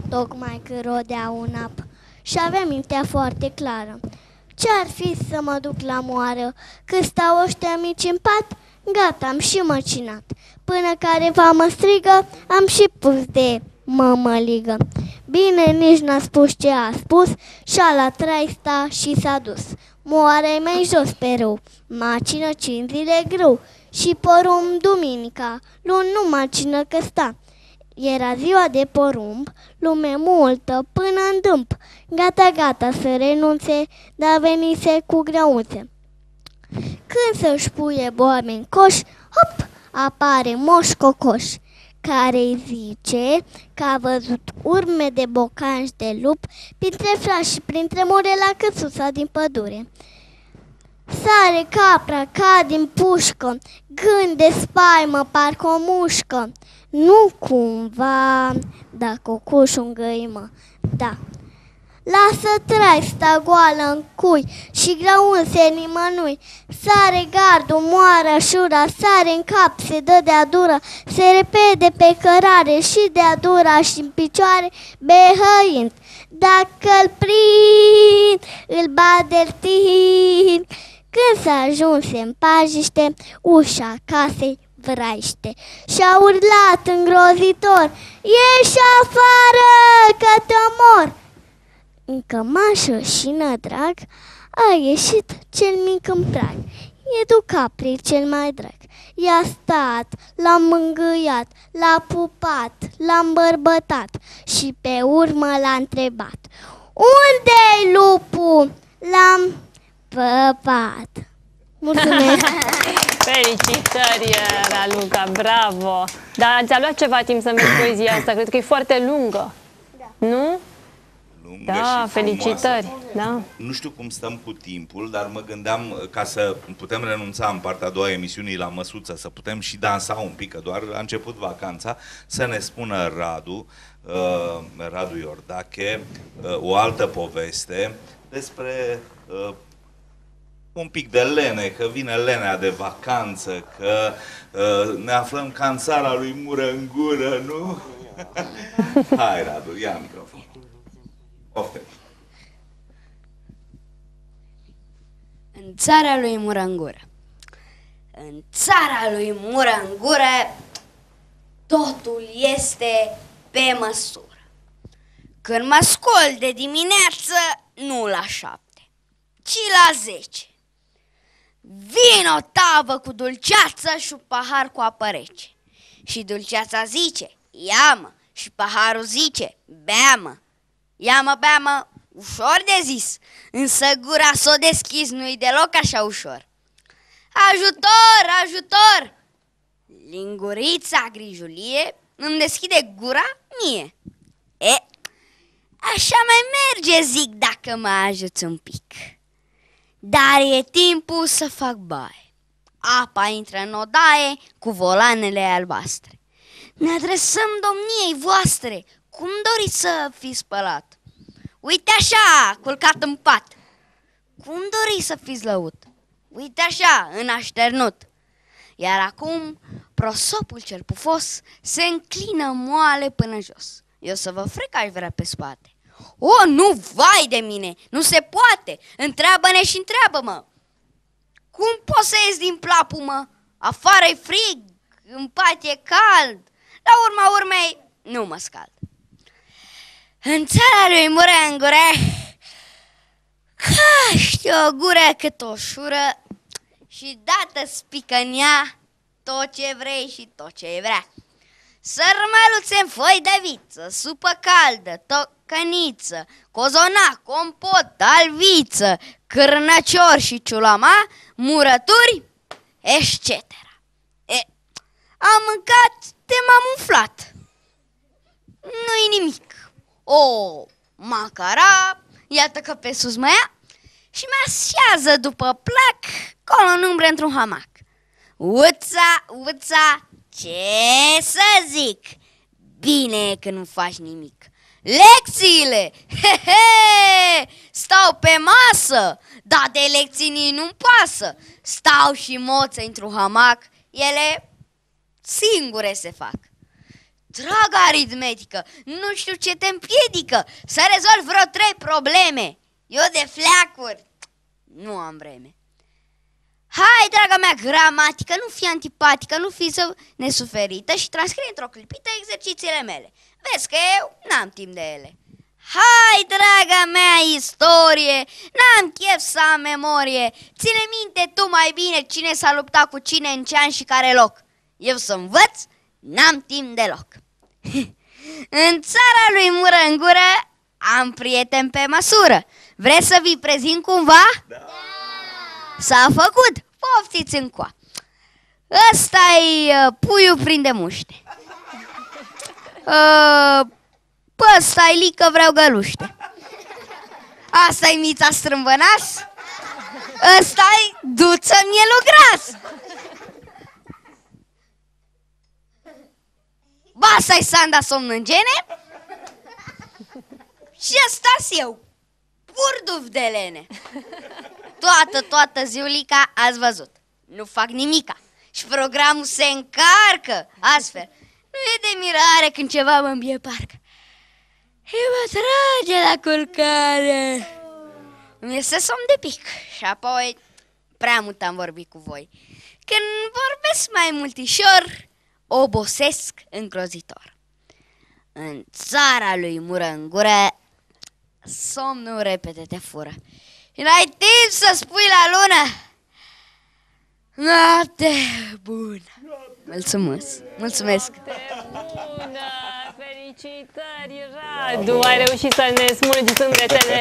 tocmai că rodea un ap și avea mintea foarte clară. Ce-ar fi să mă duc la moară, că stau ăștia mici în pat? Gata, am și măcinat. Până careva mă strigă, am și pus de mămăligă. Bine, nici n-a spus ce a spus, și-a la trai sta și s-a dus. Moare mai jos pe râu, macină cinci zile greu și porum duminica, luni nu macină că sta. Era ziua de porumb, lume multă până în dâmp, gata, gata să renunțe, dar venise cu greuțe. Când să-și puie boame în coș, hop, apare moș cocoș, care îi zice că a văzut urme de bocanci de lup printre frași și printre mure la căsuța din pădure. Sare capra ca din pușcă, gând de spaimă, parcă o mușcă. Nu cumva, da cocoșul îngăimă, da. Lasă trai sta goală în cui și graun se nimănui. Sare gardul, moară șura, sare în cap, se dă de adură, se repede pe cărare și de adura și în picioare, behăind. Dacă-l prind, îl badertin. Când s-a ajuns în pajiște, ușa casei vraiște și-a urlat îngrozitor, Ieși afară că te omor! În cămașă și nădrag a ieșit cel mic în prag. E capri cel mai drag. I-a stat, l-a mângâiat, l-a pupat, l-a îmbărbătat și pe urmă l-a întrebat. Unde-i lupul? L-am păpat. Mulțumesc! *laughs*
Felicitări, Raluca, bravo! Dar ți-a luat ceva timp să înveți poezia asta, cred că e foarte lungă. Da. Nu?
Lungă
Da,
și
felicitări,
frumoasă.
da.
Nu știu cum stăm cu timpul, dar mă gândeam ca să putem renunța în partea a doua a emisiunii la măsuță, să putem și dansa un pic, că doar a început vacanța, să ne spună Radu, uh, Radu Iordache, uh, o altă poveste despre uh, un pic de lene, că vine lenea de vacanță, că uh, ne aflăm ca în țara lui Mură în gură, nu? *laughs* Hai, Radu, ia microfon. Poftim.
În țara lui Murangură. În țara lui Murangură totul este pe măsură. Când mă scol de dimineață, nu la șapte, ci la zece. Vin o tavă cu dulceață și un pahar cu apă rece. Și dulceața zice, ia-mă, și paharul zice, bea-mă. Ia-mă, bea-mă, ușor de zis, însă gura s-o deschis nu-i deloc așa ușor. Ajutor, ajutor! Lingurița grijulie îmi deschide gura mie. E, așa mai merge, zic, dacă mă ajuți un pic. Dar e timpul să fac baie. Apa intră în odaie cu volanele albastre. Ne adresăm domniei voastre, cum doriți să fiți spălat? Uite așa, culcat în pat. Cum doriți să fiți lăut? uite așa, în așternut. Iar acum, prosopul cel pufos se înclină moale până jos. Eu să vă frec aș vrea pe spate. O, nu, vai de mine, nu se poate. Întreabă-ne și întreabă-mă. Cum poți să ies din plapumă? Afară e frig, în pat e cald. La urma urmei, nu mă scald. În țara lui Murengure, ca știu o gură cât o șură și dată spică în ea tot ce vrei și tot ce vrea. Sărmăluțe în foi de viță, supă caldă, tocăniță, cozonac, compot, alviță, cârnăcior și ciulama, murături, etc. E, am mâncat de m-am umflat. Nu-i nimic. O macara, iată că pe sus mă ia și mă așează după plac, colo în umbră într-un hamac. Uța, uța, ce să zic? Bine că nu faci nimic. Lecțiile! He, he! Stau pe masă, dar de lecții nu-mi pasă. Stau și moță într-un hamac, ele singure se fac. Dragă aritmetică, nu știu ce te împiedică să rezolv vreo trei probleme. Eu de fleacuri nu am vreme. Hai, draga mea, gramatică, nu fi antipatică, nu fi să nesuferită și transcrie într-o clipită exercițiile mele. Vezi că eu n-am timp de ele. Hai, draga mea, istorie, n-am chef să am memorie. Ține minte tu mai bine cine s-a luptat cu cine în ce an și care loc. Eu să învăț, n-am timp deloc. În țara lui Mură în gură am prieten pe măsură. Vreți să vi prezint cumva? Da! S-a făcut! Poftiți încoa! Ăsta-i uh, puiul prinde muște. *laughs* Uh, Pă, stai lică vreau găluște. Asta-i mița strâmbănas? Ăsta-i duță mielugras. Ba, asta-i sanda somnângene? Și ăsta eu, purduf de lene. Toată, toată ziulica ați văzut. Nu fac nimica. Și programul se încarcă astfel. Nu e de mirare când ceva mă îmbie parcă. Și mă trage la culcare. Mi este somn de pic și apoi prea mult am vorbit cu voi. Când vorbesc mai multișor, obosesc îngrozitor. În țara lui mură în gură, somnul repede te fură. Și n-ai timp să spui la lună, noapte bună. Mulțumesc, mulțumesc.
Noapte bună. Felicitări, Radu! Ai reușit să ne smulgi sâmbetele.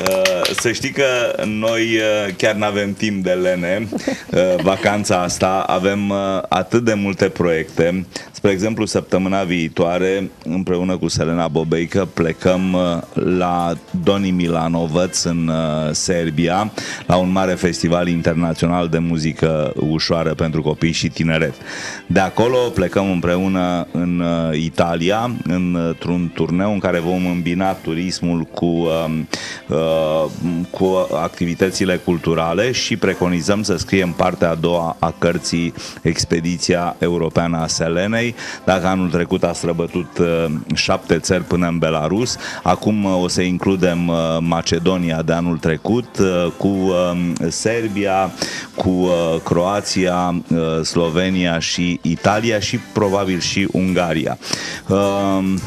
Uh, să știi că noi uh, chiar nu avem timp de lene uh, vacanța asta, avem atât de multe proiecte. Spre exemplu, săptămâna viitoare, împreună cu Selena Bobeică, plecăm la Doni Milanovăț în Serbia, la un mare festival internațional de muzică ușoară pentru copii și tineret. De acolo plecăm împreună în Italia, într-un turneu în care vom îmbina turismul cu um, uh, cu activitățile culturale și preconizăm să scriem partea a doua a cărții Expediția Europeană a Selenei. Dacă anul trecut a străbătut uh, șapte țări până în Belarus, acum uh, o să includem Macedonia de anul trecut cu um, Serbia, cu Croația, Slovenia și Italia și probabil și Ungaria. Um,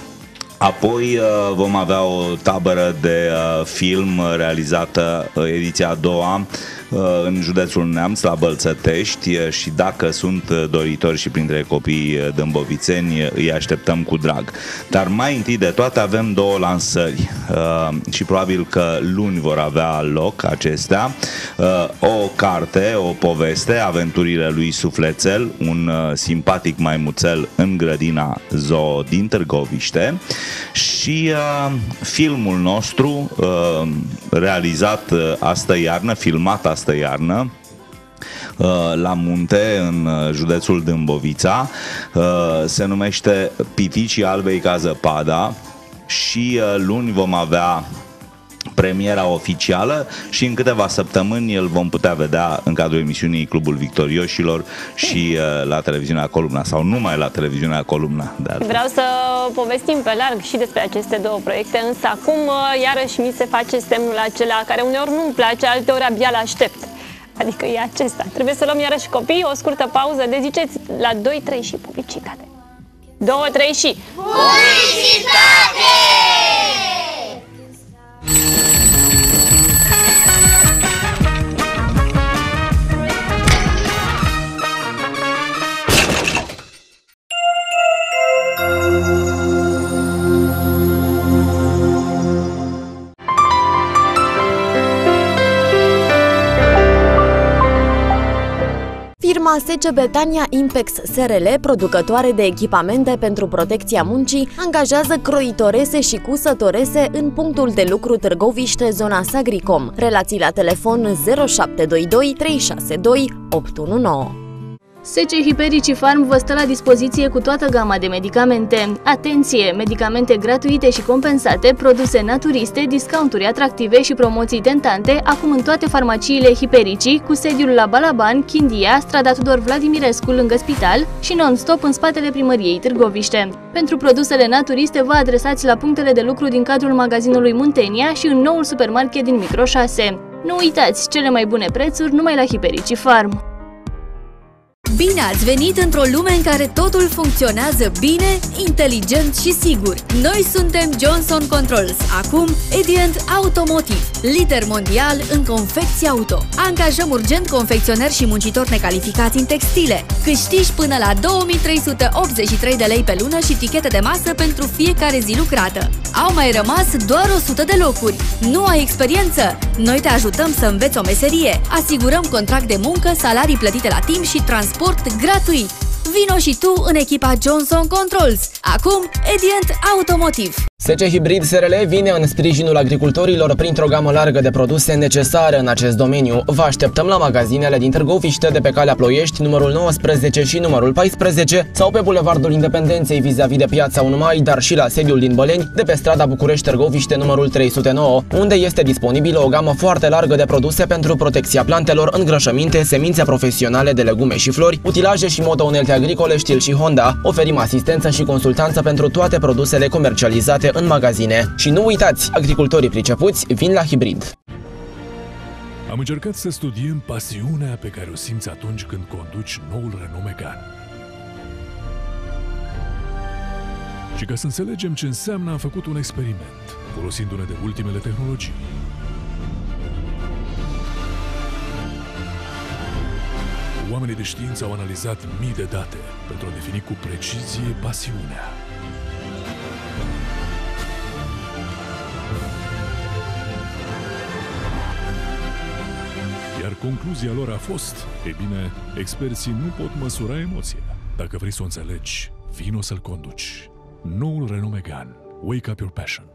Apoi uh, vom avea o tabără de uh, film realizată uh, ediția a doua Uh, în județul Neamț, la Bălțătești uh, și dacă sunt uh, doritori și printre copii dâmbovițeni, îi așteptăm cu drag. Dar mai întâi de toate avem două lansări și probabil că luni vor avea loc acestea. O carte, o poveste, aventurile lui Suflețel, un simpatic maimuțel în grădina Zoo din Târgoviște și filmul nostru realizat astă iarnă, filmat astă această iarnă uh, la munte în uh, județul Dâmbovița. Uh, se numește Piticii albei ca zăpada și luni vom avea premiera oficială și în câteva săptămâni îl vom putea vedea în cadrul emisiunii Clubul Victorioșilor și uh, la televiziunea Columna sau numai la televiziunea Columna. De altfel.
Vreau să povestim pe larg și despre aceste două proiecte, însă acum uh, iarăși mi se face semnul acela care uneori nu-mi place, alteori abia l-aștept. Adică e acesta. Trebuie să luăm iarăși copii, o scurtă pauză de ziceți la 2-3 și publicitate. 2-3 și...
Publicitate!
Firma SC Betania Impex SRL, producătoare de echipamente pentru protecția muncii, angajează croitorese și cusătorese în punctul de lucru Târgoviște, zona Sagricom. Relații la telefon 0722 362 819.
SC Hiperici Farm vă stă la dispoziție cu toată gama de medicamente. Atenție! Medicamente gratuite și compensate, produse naturiste, discounturi atractive și promoții tentante, acum în toate farmaciile Hiperici, cu sediul la Balaban, Chindia, strada Tudor Vladimirescu lângă spital și non-stop în spatele primăriei Târgoviște. Pentru produsele naturiste vă adresați la punctele de lucru din cadrul magazinului Muntenia și în noul supermarket din Micro 6. Nu uitați, cele mai bune prețuri numai la Hiperici Farm.
Bine ați venit într-o lume în care totul funcționează bine, inteligent și sigur. Noi suntem Johnson Controls, acum Edient Automotive, lider mondial în confecții auto. Angajăm urgent confecționeri și muncitori necalificați în textile. Câștigi până la 2383 de lei pe lună și tichete de masă pentru fiecare zi lucrată. Au mai rămas doar 100 de locuri. Nu ai experiență? Noi te ajutăm să înveți o meserie. Asigurăm contract de muncă, salarii plătite la timp și transport transport gratuit. Vino și tu în echipa Johnson Controls. Acum, Edient Automotive.
SC Hybrid SRL vine în sprijinul agricultorilor printr-o gamă largă de produse necesare în acest domeniu. Vă așteptăm la magazinele din Târgoviște de pe calea Ploiești, numărul 19 și numărul 14 sau pe Bulevardul Independenței vis-a-vis de Piața 1 Mai, dar și la sediul din Băleni, de pe strada București-Târgoviște numărul 309, unde este disponibilă o gamă foarte largă de produse pentru protecția plantelor, îngrășăminte, semințe profesionale de legume și flori, utilaje și motounelte agricole, stil și Honda. Oferim asistență și consultanță pentru toate produsele comercializate în magazine. Și nu uitați, agricultorii pricepuți vin la hibrid.
Am încercat să studiem pasiunea pe care o simți atunci când conduci noul Renault Megane. Și ca să înțelegem ce înseamnă, am făcut un experiment, folosindu-ne de ultimele tehnologii. Oamenii de știință au analizat mii de date pentru a defini cu precizie pasiunea. Iar concluzia lor a fost, e bine, experții nu pot măsura emoția. Dacă vrei să o înțelegi, vino să-l conduci. Noul Renault Megane. Wake up your passion.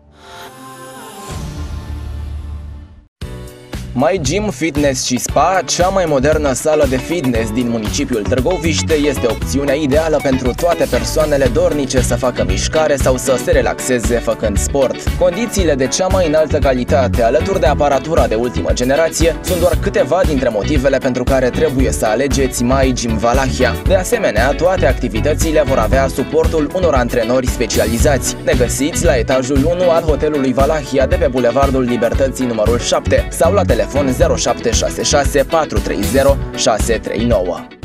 My Gym Fitness și Spa, cea mai modernă sală de fitness din municipiul Târgoviște, este opțiunea ideală pentru toate persoanele dornice să facă mișcare sau să se relaxeze făcând sport. Condițiile de cea mai înaltă calitate, alături de aparatura de ultimă generație, sunt doar câteva dintre motivele pentru care trebuie să alegeți My Gym Valahia. De asemenea, toate activitățile vor avea suportul unor antrenori specializați. Ne găsiți la etajul 1 al hotelului Valahia de pe Bulevardul Libertății numărul 7 sau la telefon 0766 430 639.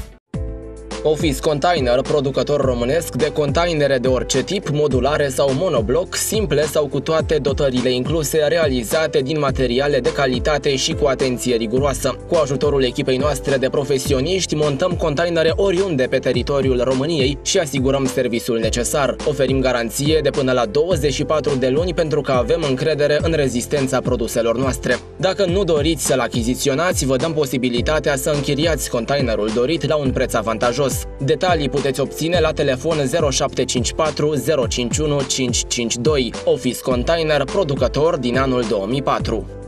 Office Container, producător românesc de containere de orice tip, modulare sau monobloc, simple sau cu toate dotările incluse, realizate din materiale de calitate și cu atenție riguroasă. Cu ajutorul echipei noastre de profesioniști, montăm containere oriunde pe teritoriul României și asigurăm serviciul necesar. Oferim garanție de până la 24 de luni pentru că avem încredere în rezistența produselor noastre. Dacă nu doriți să-l achiziționați, vă dăm posibilitatea să închiriați containerul dorit la un preț avantajos. Detalii puteți obține la telefon 0754 051 552. Office Container, producător din anul 2004.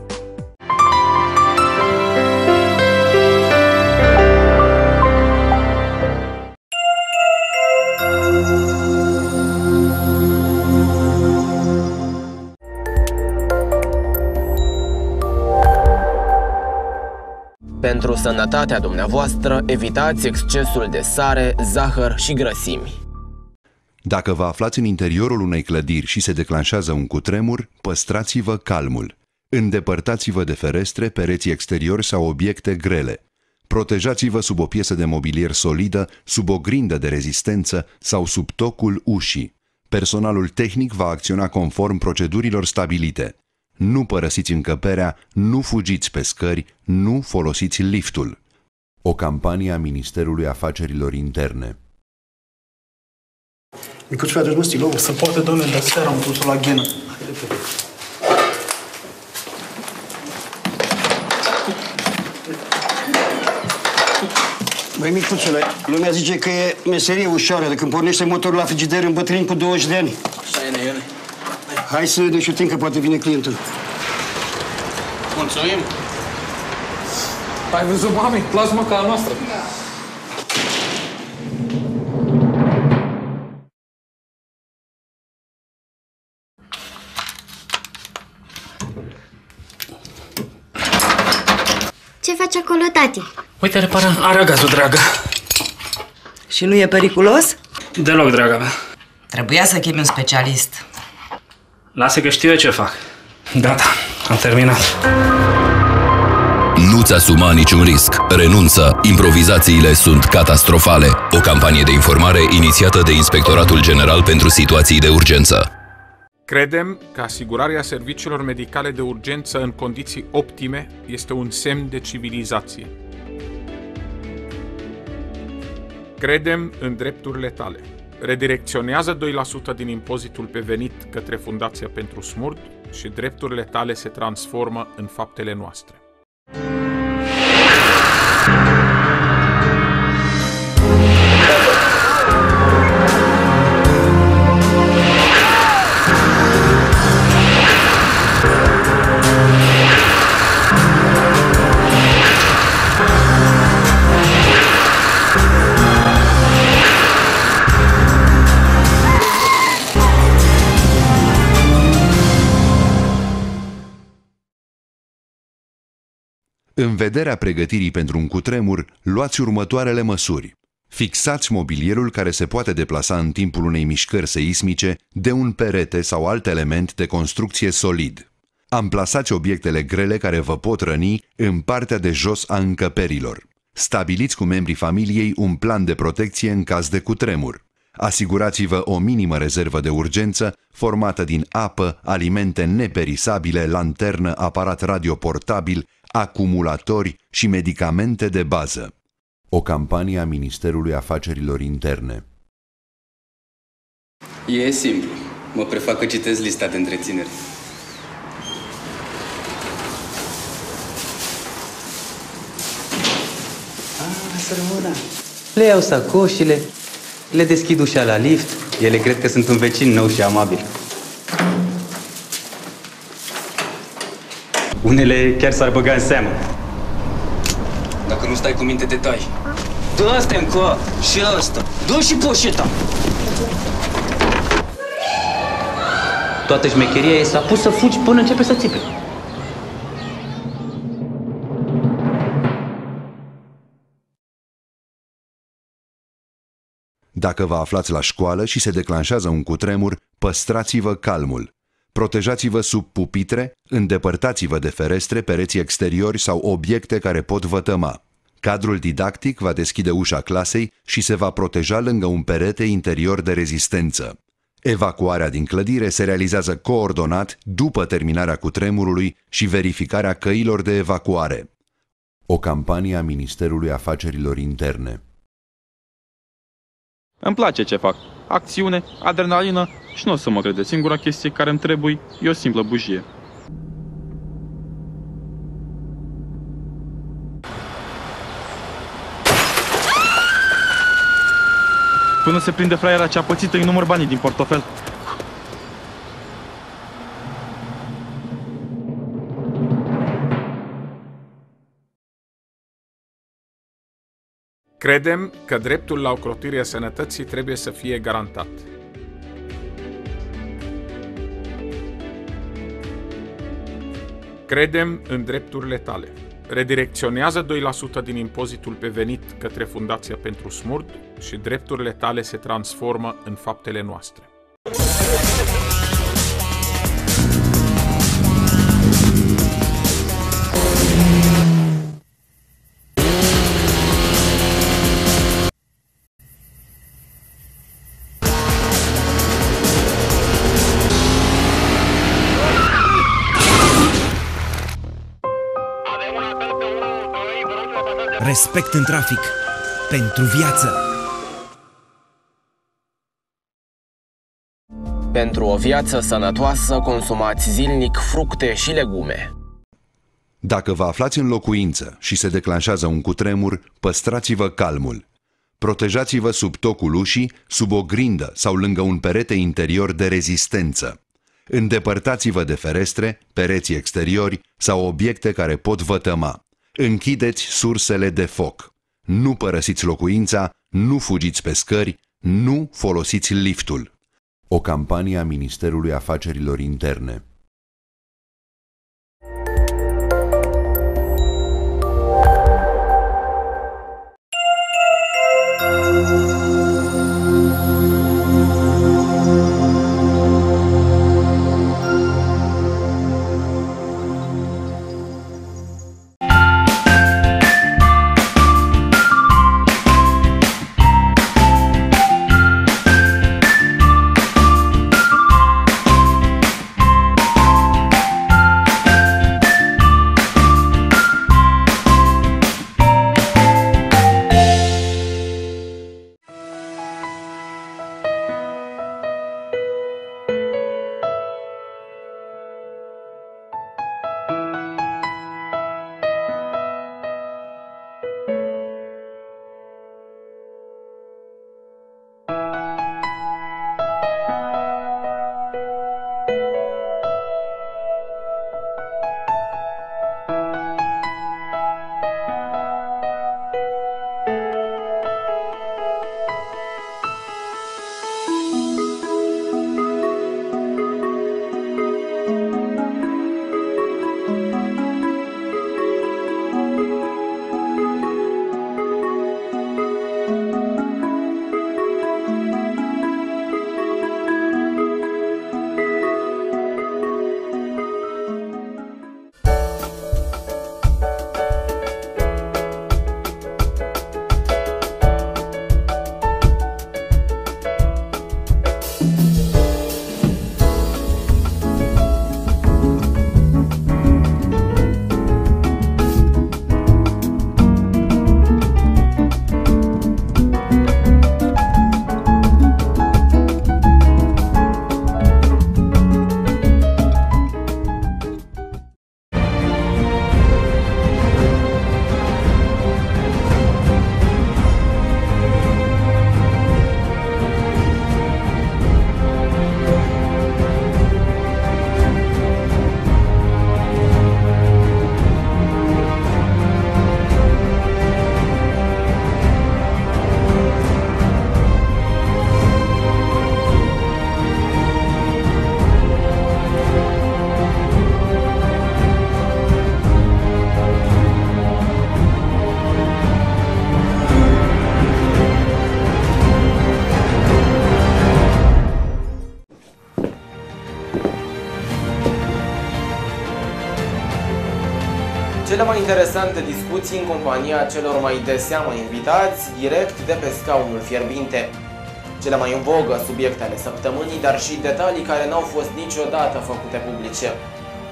Pentru sănătatea dumneavoastră, evitați excesul de sare, zahăr și grăsimi.
Dacă vă aflați în interiorul unei clădiri și se declanșează un cutremur, păstrați-vă calmul. Îndepărtați-vă de ferestre, pereții exteriori sau obiecte grele. Protejați-vă sub o piesă de mobilier solidă, sub o grindă de rezistență sau sub tocul ușii. Personalul tehnic va acționa conform procedurilor stabilite. Nu părăsiți încăperea, nu fugiți pe scări, nu folosiți liftul. O campanie a Ministerului Afacerilor Interne.
Micuț, fii adus, mă, stilou.
Se poate, domnule, dar seara am pus-o la ghenă.
Băi, micuțule, lumea zice că e meserie ușoară de când pornește motorul la frigider în bătrâni cu 20 de ani.
Așa e, Neione.
Hai să ne șutim că poate vine clientul.
Mulțumim. Ai văzut, mami? Plasma ca a noastră.
Ce faci acolo, tati?
Uite, repară aragazul, dragă.
Și nu e periculos?
Deloc, draga mea.
Trebuia să chemi un specialist.
Lasă că știu eu ce fac. Gata, am terminat.
Nu-ți asuma niciun risc. Renunță. Improvizațiile sunt catastrofale. O campanie de informare inițiată de Inspectoratul General pentru Situații de Urgență.
Credem că asigurarea serviciilor medicale de urgență în condiții optime este un semn de civilizație. Credem în drepturile tale. Redirecționează 2% din impozitul pe venit către Fundația pentru Smurd și drepturile tale se transformă în faptele noastre.
În vederea pregătirii pentru un cutremur, luați următoarele măsuri. Fixați mobilierul care se poate deplasa în timpul unei mișcări seismice de un perete sau alt element de construcție solid. Amplasați obiectele grele care vă pot răni în partea de jos a încăperilor. Stabiliți cu membrii familiei un plan de protecție în caz de cutremur. Asigurați-vă o minimă rezervă de urgență formată din apă, alimente neperisabile, lanternă, aparat radioportabil, acumulatori și medicamente de bază. O campanie a Ministerului Afacerilor Interne.
E simplu. Mă prefac că citesc lista de întreținere.
Ah, să rămână. Le iau sacoșile, le deschid ușa la lift, ele cred că sunt un vecin nou și amabil. Unele chiar s-ar băga în seamă.
Dacă nu stai cu minte, te tai.
Dă asta încă și asta. Dă și poșeta. Toată șmecheria e s-a pus să fugi până începe să țipe.
Dacă vă aflați la școală și se declanșează un cutremur, păstrați-vă calmul. Protejați-vă sub pupitre, îndepărtați-vă de ferestre, pereții exteriori sau obiecte care pot vătăma. Cadrul didactic va deschide ușa clasei și se va proteja lângă un perete interior de rezistență. Evacuarea din clădire se realizează coordonat după terminarea cutremurului și verificarea căilor de evacuare. O campanie a Ministerului Afacerilor Interne.
Îmi place ce fac. Acțiune, adrenalină și nu o să mă crede. Singura chestie care îmi trebuie e o simplă bujie. Până se prinde fraiera cea pățită, îi număr banii din portofel.
Credem că dreptul la ocrotirea sănătății trebuie să fie garantat. Credem în drepturile tale. Redirecționează 2% din impozitul pe venit către Fundația pentru Smurd și drepturile tale se transformă în faptele noastre.
Respect în trafic. Pentru viață.
Pentru o viață sănătoasă, consumați zilnic fructe și legume.
Dacă vă aflați în locuință și se declanșează un cutremur, păstrați-vă calmul. Protejați-vă sub tocul ușii, sub o grindă sau lângă un perete interior de rezistență. Îndepărtați-vă de ferestre, pereți exteriori sau obiecte care pot vătăma. Închideți sursele de foc. Nu părăsiți locuința, nu fugiți pe scări, nu folosiți liftul. O campanie a Ministerului Afacerilor Interne.
Interesante discuții în compania celor mai de seamă invitați, direct de pe scaunul fierbinte. Cele mai în vogă subiecte ale săptămânii, dar și detalii care n-au fost niciodată făcute publice.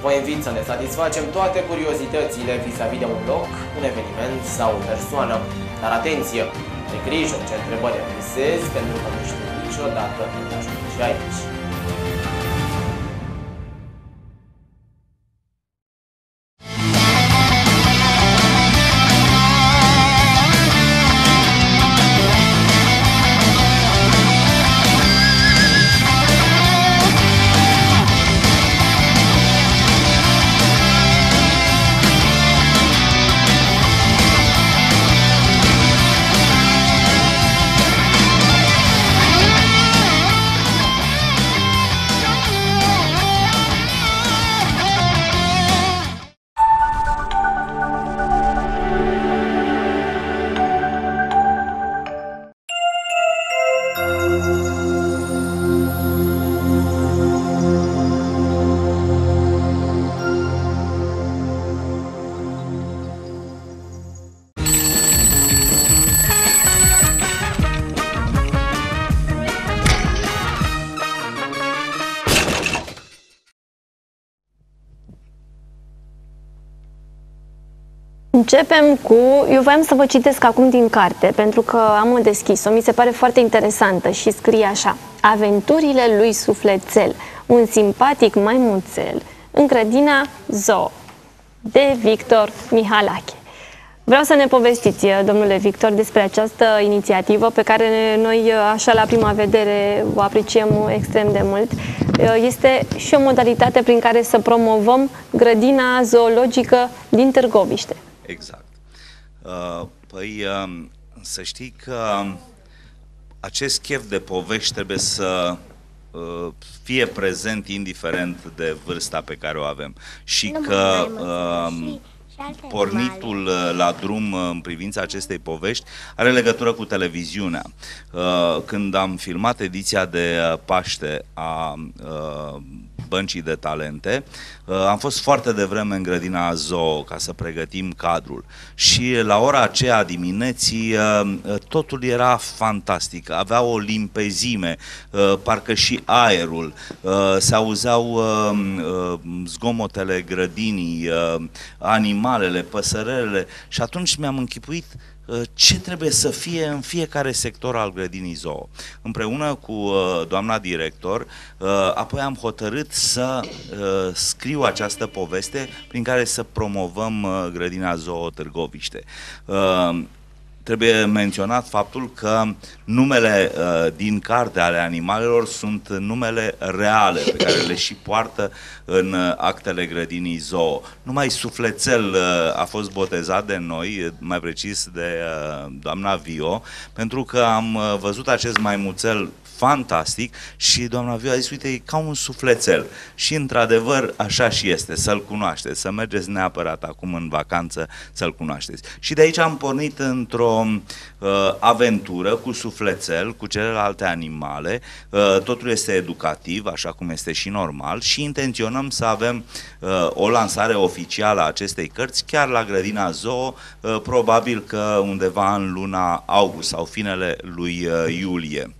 Vă invit să ne satisfacem toate curiozitățile vis-a-vis de un loc, un eveniment sau o persoană. Dar atenție! De grijă ce întrebări adresezi, pentru că nu știu niciodată când ajungi aici.
Începem cu, eu voiam să vă citesc acum din carte, pentru că am deschis-o, mi se pare foarte interesantă și scrie așa. Aventurile lui Sufletel, un simpatic maimuțel în grădina Zoo, de Victor Mihalache. Vreau să ne povestiți, domnule Victor, despre această inițiativă pe care noi, așa la prima vedere, o apreciem extrem de mult. Este și o modalitate prin care să promovăm grădina zoologică din Târgoviște.
Exact. Uh, păi, um, să știi că acest chef de povești trebuie să uh, fie prezent indiferent de vârsta pe care o avem și că um, pornitul uh, la drum în privința acestei povești are legătură cu televiziunea. Când am filmat ediția de Paște a băncii de talente. Uh, am fost foarte devreme în grădina Zoo ca să pregătim cadrul. Și la ora aceea dimineții uh, totul era fantastic, avea o limpezime, uh, parcă și aerul, se auzeau zgomotele grădinii, animalele, păsărelele. Și atunci mi-am închipuit Uh, ce trebuie să fie în fiecare sector al grădinii zoo. Împreună cu uh, doamna director, uh, apoi am hotărât să scriu această poveste prin care să promovăm grădina zoo Târgoviște. Trebuie menționat faptul că numele uh, din carte ale animalelor sunt numele reale pe care le și poartă în uh, actele grădinii zoo. Numai Suflețel uh, a fost botezat de noi, mai precis de uh, doamna Vio, pentru că am uh, văzut acest maimuțel fantastic și doamna Viu a zis, uite, e ca un sufletel. Și într-adevăr așa și este, să-l cunoașteți, să mergeți neapărat acum în vacanță să-l cunoașteți. Și de aici am pornit într-o uh, aventură cu sufletel, cu celelalte animale, uh, totul este educativ, așa cum este și normal și intenționăm să avem uh, o lansare oficială a acestei cărți chiar la grădina Zoo, uh, probabil că undeva în luna august sau finele lui uh, iulie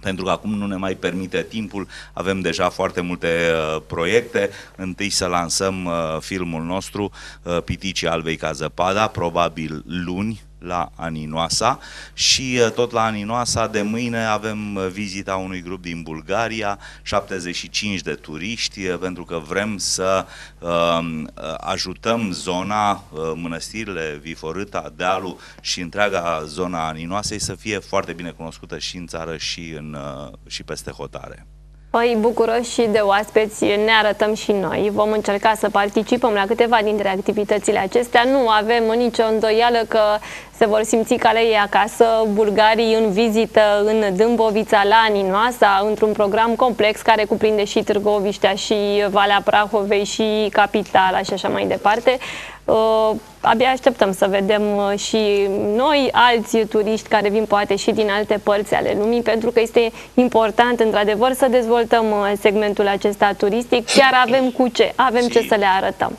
pentru că acum nu ne mai permite timpul, avem deja foarte multe uh, proiecte. Întâi să lansăm uh, filmul nostru, uh, Piticii Albei ca zăpada, probabil luni, la Aninoasa și uh, tot la Aninoasa de mâine avem uh, vizita unui grup din Bulgaria, 75 de turiști, uh, pentru că vrem să uh, ajutăm zona, uh, mănăstirile, Viforâta, Dealul și întreaga zona Aninoasei să fie foarte bine cunoscută și în țară și, în, uh, și peste hotare.
Păi, bucuroși și de oaspeți ne arătăm și noi. Vom încerca să participăm la câteva dintre activitățile acestea. Nu avem nicio îndoială că se vor simți ca la ei acasă, bulgarii în vizită în Dâmbovița, la Aninoasa, într-un program complex care cuprinde și Târgoviștea, și Valea Prahovei, și Capitala și așa mai departe. Uh, abia așteptăm să vedem uh, și noi alți turiști care vin poate și din alte părți ale lumii, pentru că este important într-adevăr să dezvoltăm uh, segmentul acesta turistic. Chiar avem cu ce, avem ce să le arătăm.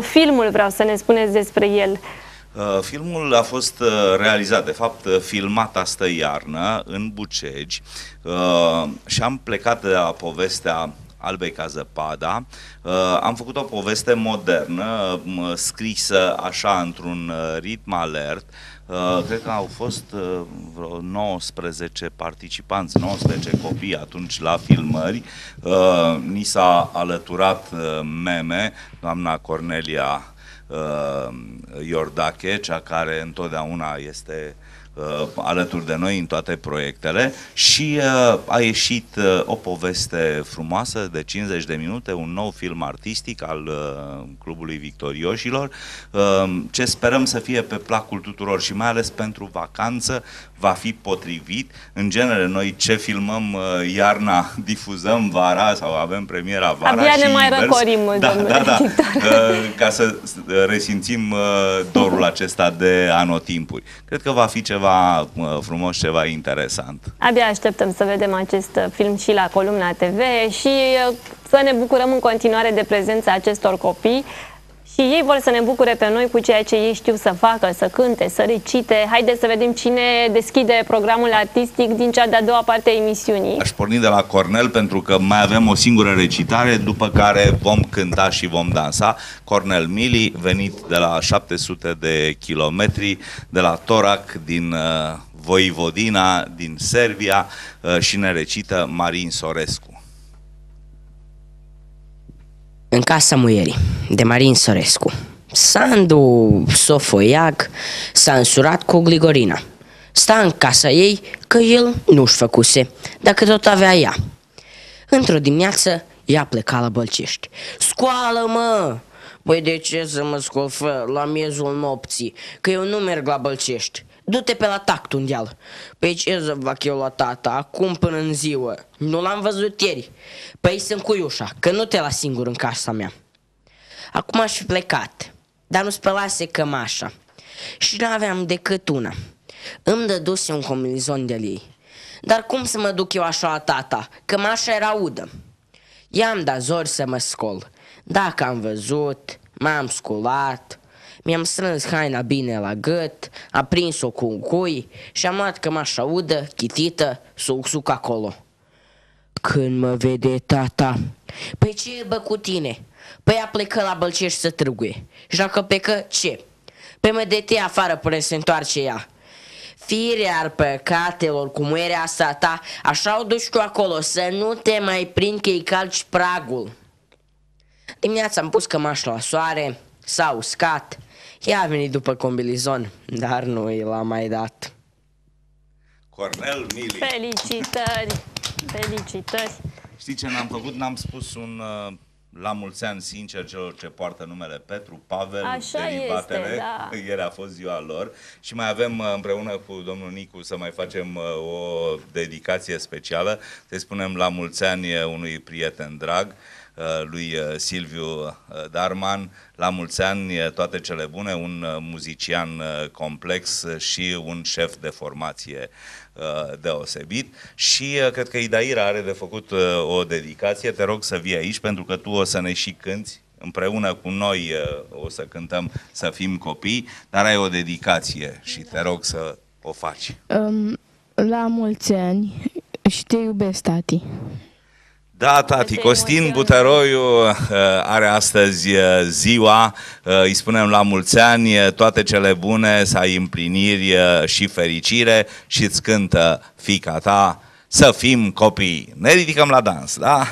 Filmul vreau să ne spuneți despre el.
Filmul a fost realizat, de fapt filmat astă iarnă în Bucegi și am plecat de la povestea Albei ca zăpada. Uh, am făcut o poveste modernă, scrisă așa într-un uh, ritm alert. Uh, cred că au fost vreo 19 participanți, 19 copii atunci la filmări. Ni s-a alăturat meme, doamna Cornelia Iordache, cea care întotdeauna este uh, uh, alături de noi în toate proiectele și uh, a ieșit uh, o poveste frumoasă de 50 de minute, un nou film artistic al uh, Clubului Victorioșilor, uh, ce sperăm să fie pe placul tuturor și mai ales pentru vacanță va fi potrivit. În genere, noi ce filmăm uh, iarna, *laughs* difuzăm vara sau avem premiera vara
Abia
și
ne mai
invers.
răcorim,
da,
domnule
da, da,
Victor.
uh, ca să resimțim uh, dorul acesta de anotimpuri. Cred că va fi ceva uh, frumos, ceva interesant.
Abia așteptăm să vedem acest uh, film și la Columna TV și uh, să ne bucurăm în continuare de prezența acestor copii Și ei vor să ne bucure pe noi cu ceea ce ei știu să facă, să cânte, să recite. Haideți să vedem cine deschide programul artistic din cea de-a doua parte a emisiunii.
Aș porni de la Cornel pentru că mai avem o singură recitare, după care vom cânta și vom dansa. Cornel Mili, venit de la 700 de kilometri, de la Torac, din uh, Voivodina, din Serbia uh, și ne recită Marin Sorescu.
În casa muierii, de Marin Sorescu. Sandu Sofoiac s-a însurat cu Gligorina. Sta în casa ei că el nu-și făcuse, dacă tot avea ea. Într-o dimineață, ea pleca la Bălcești. Scoală, mă! Păi de ce să mă scol fă la miezul nopții? Că eu nu merg la Bălcești. Du-te pe la tact un deal. Păi ce să fac eu la tata, acum până în ziua? Nu l-am văzut ieri. Păi sunt cu ușa, că nu te las singur în casa mea. Acum aș fi plecat, dar nu spălase cămașa. Și nu aveam decât una. Îmi dăduse un combinezon de ei. Dar cum să mă duc eu așa la tata? Cămașa era udă. I-am dat zori să mă scol. Dacă am văzut, m-am sculat, mi-am strâns haina bine la gât, am prins-o cu un cui și am luat cămașa udă, chitită, să o suc acolo. Când mă vede tata, păi ce e bă cu tine? Păi a plecat la Bălcești să trâguie. Și dacă plecă, ce? Păi mă dete afară până se întoarce ea. Fire ar păcatelor, cum era asta ta, așa o duci tu acolo, să nu te mai prind că îi calci pragul. Dimineața am pus cămașa la soare, s-a uscat, ea a venit după combilizon, dar nu i l-a mai dat.
Cornel Mili.
Felicitări! Felicitări!
Știi ce n-am făcut? N-am spus un uh, la mulți ani sincer celor ce poartă numele Petru, Pavel,
Așa
derivatele.
este, da. *laughs*
Ieri a fost ziua lor și mai avem uh, împreună cu domnul Nicu să mai facem uh, o dedicație specială. Să spunem la mulți ani uh, unui prieten drag uh, lui uh, Silviu uh, Darman. La mulți ani uh, toate cele bune, un uh, muzician uh, complex uh, și un șef de formație uh, deosebit și uh, cred că Idaira are de făcut uh, o dedicație. Te rog să vii aici pentru că tu o să ne și cânti împreună cu noi uh, o să cântăm să fim copii, dar ai o dedicație și te rog să o faci.
Um, la mulți ani și te iubesc, tati.
Da, tati, Costin Butăroiu uh, are astăzi uh, ziua, uh, îi spunem la mulți ani, uh, toate cele bune, să ai împliniri uh, și fericire și îți cântă fica ta să fim copii. Ne ridicăm la dans, da?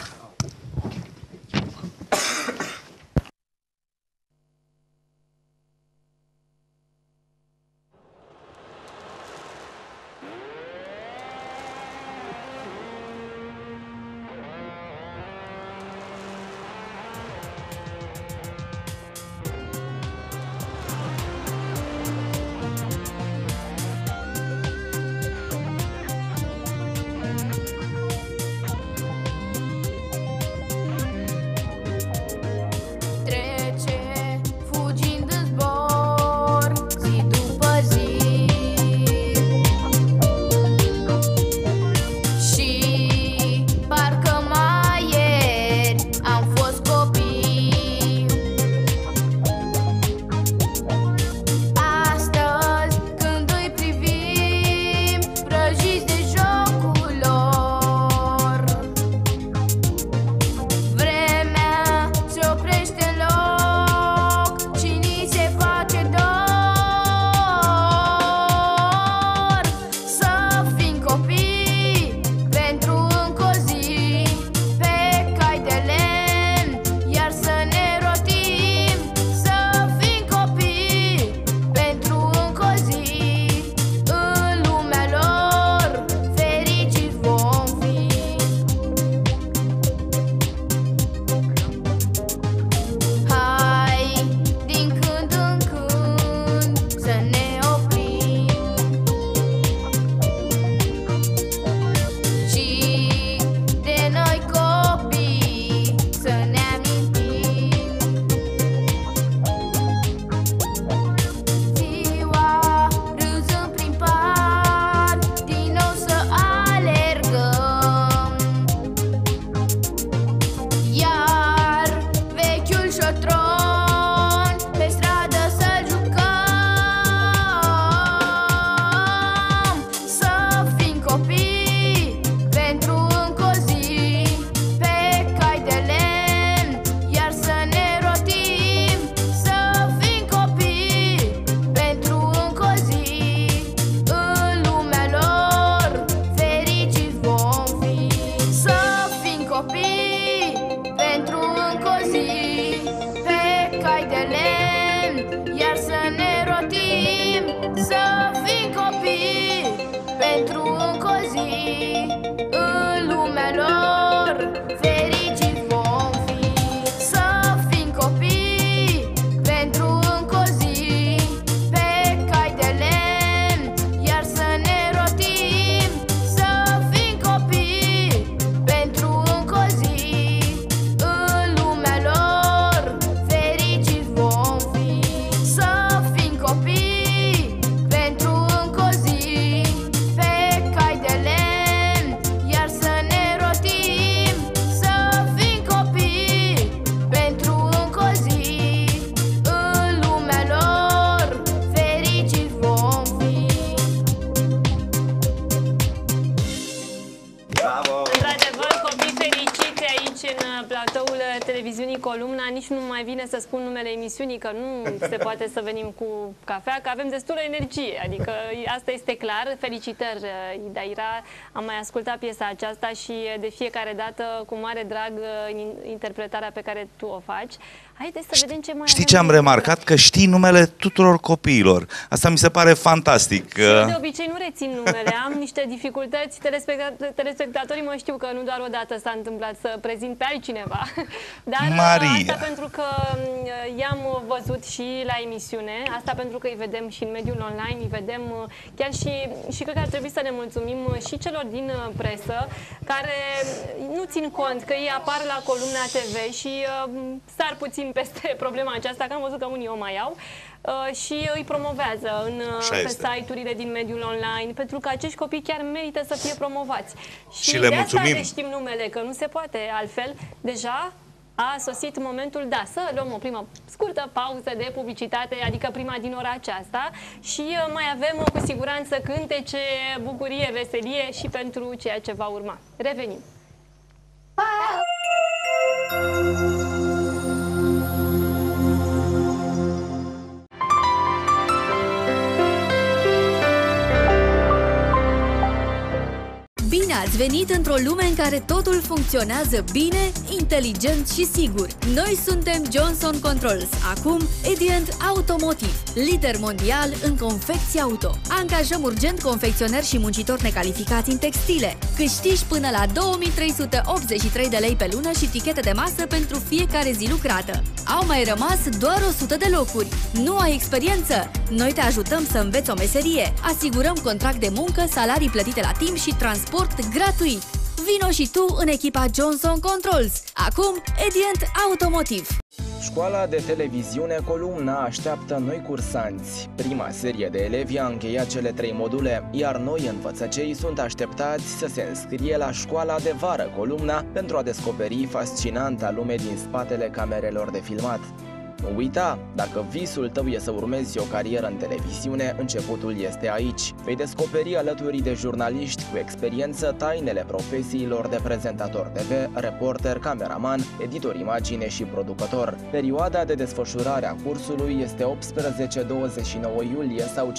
Să spun numele emisiunii că nu se poate să venim cu cafea, că avem destulă energie, adică asta este clar. Felicitări, Idaira, am mai ascultat piesa aceasta și de fiecare dată cu mare drag interpretarea pe care tu o faci. Haideți să vedem ce mai
Știi ce am remarcat? Că știi numele tuturor copiilor. Asta mi se pare fantastic.
Eu de obicei nu rețin numele, am niște dificultăți. Telespectat- telespectatorii mă știu că nu doar o dată s-a întâmplat să prezint pe altcineva. *laughs* Dar
Maria.
asta pentru că mm, i-am văzut și la emisiune, asta pentru că îi vedem și în mediul online, îi vedem uh, chiar și, și cred că ar trebui să ne mulțumim uh, și celor din uh, presă care nu țin cont că ei apar la columna TV și uh, sar puțin peste *laughs* problema aceasta, că am văzut că unii o mai au uh, și îi promovează în, uh,
Așa
pe
este.
site-urile din mediul online, pentru că acești copii chiar merită să fie promovați.
Și le
de
mulțumim.
asta le știm numele, că nu se poate altfel. Deja a sosit momentul, da, să luăm o primă scurtă pauză de publicitate, adică prima din ora aceasta și uh, mai avem uh, cu siguranță cântece, bucurie, veselie și pentru ceea ce va urma. Revenim!
Bine ați venit într-o lume în care totul funcționează bine, inteligent și sigur. Noi suntem Johnson Controls, acum Edient Automotive, lider mondial în confecții auto. Angajăm urgent confecționeri și muncitori necalificați în textile. Câștigi până la 2383 de lei pe lună și tichete de masă pentru fiecare zi lucrată. Au mai rămas doar 100 de locuri. Nu ai experiență? Noi te ajutăm să înveți o meserie. Asigurăm contract de muncă, salarii plătite la timp și transport gratuit. Vino și tu în echipa Johnson Controls. Acum, Edient Automotive.
Școala de televiziune Columna așteaptă noi cursanți. Prima serie de elevi a încheiat cele trei module, iar noi învățăcei sunt așteptați să se înscrie la școala de vară Columna pentru a descoperi fascinanta lume din spatele camerelor de filmat. Nu uita, dacă visul tău e să urmezi o carieră în televiziune, începutul este aici. Vei descoperi alături de jurnaliști cu experiență tainele profesiilor de prezentator TV, reporter, cameraman, editor imagine și producător. Perioada de desfășurare a cursului este 18-29 iulie sau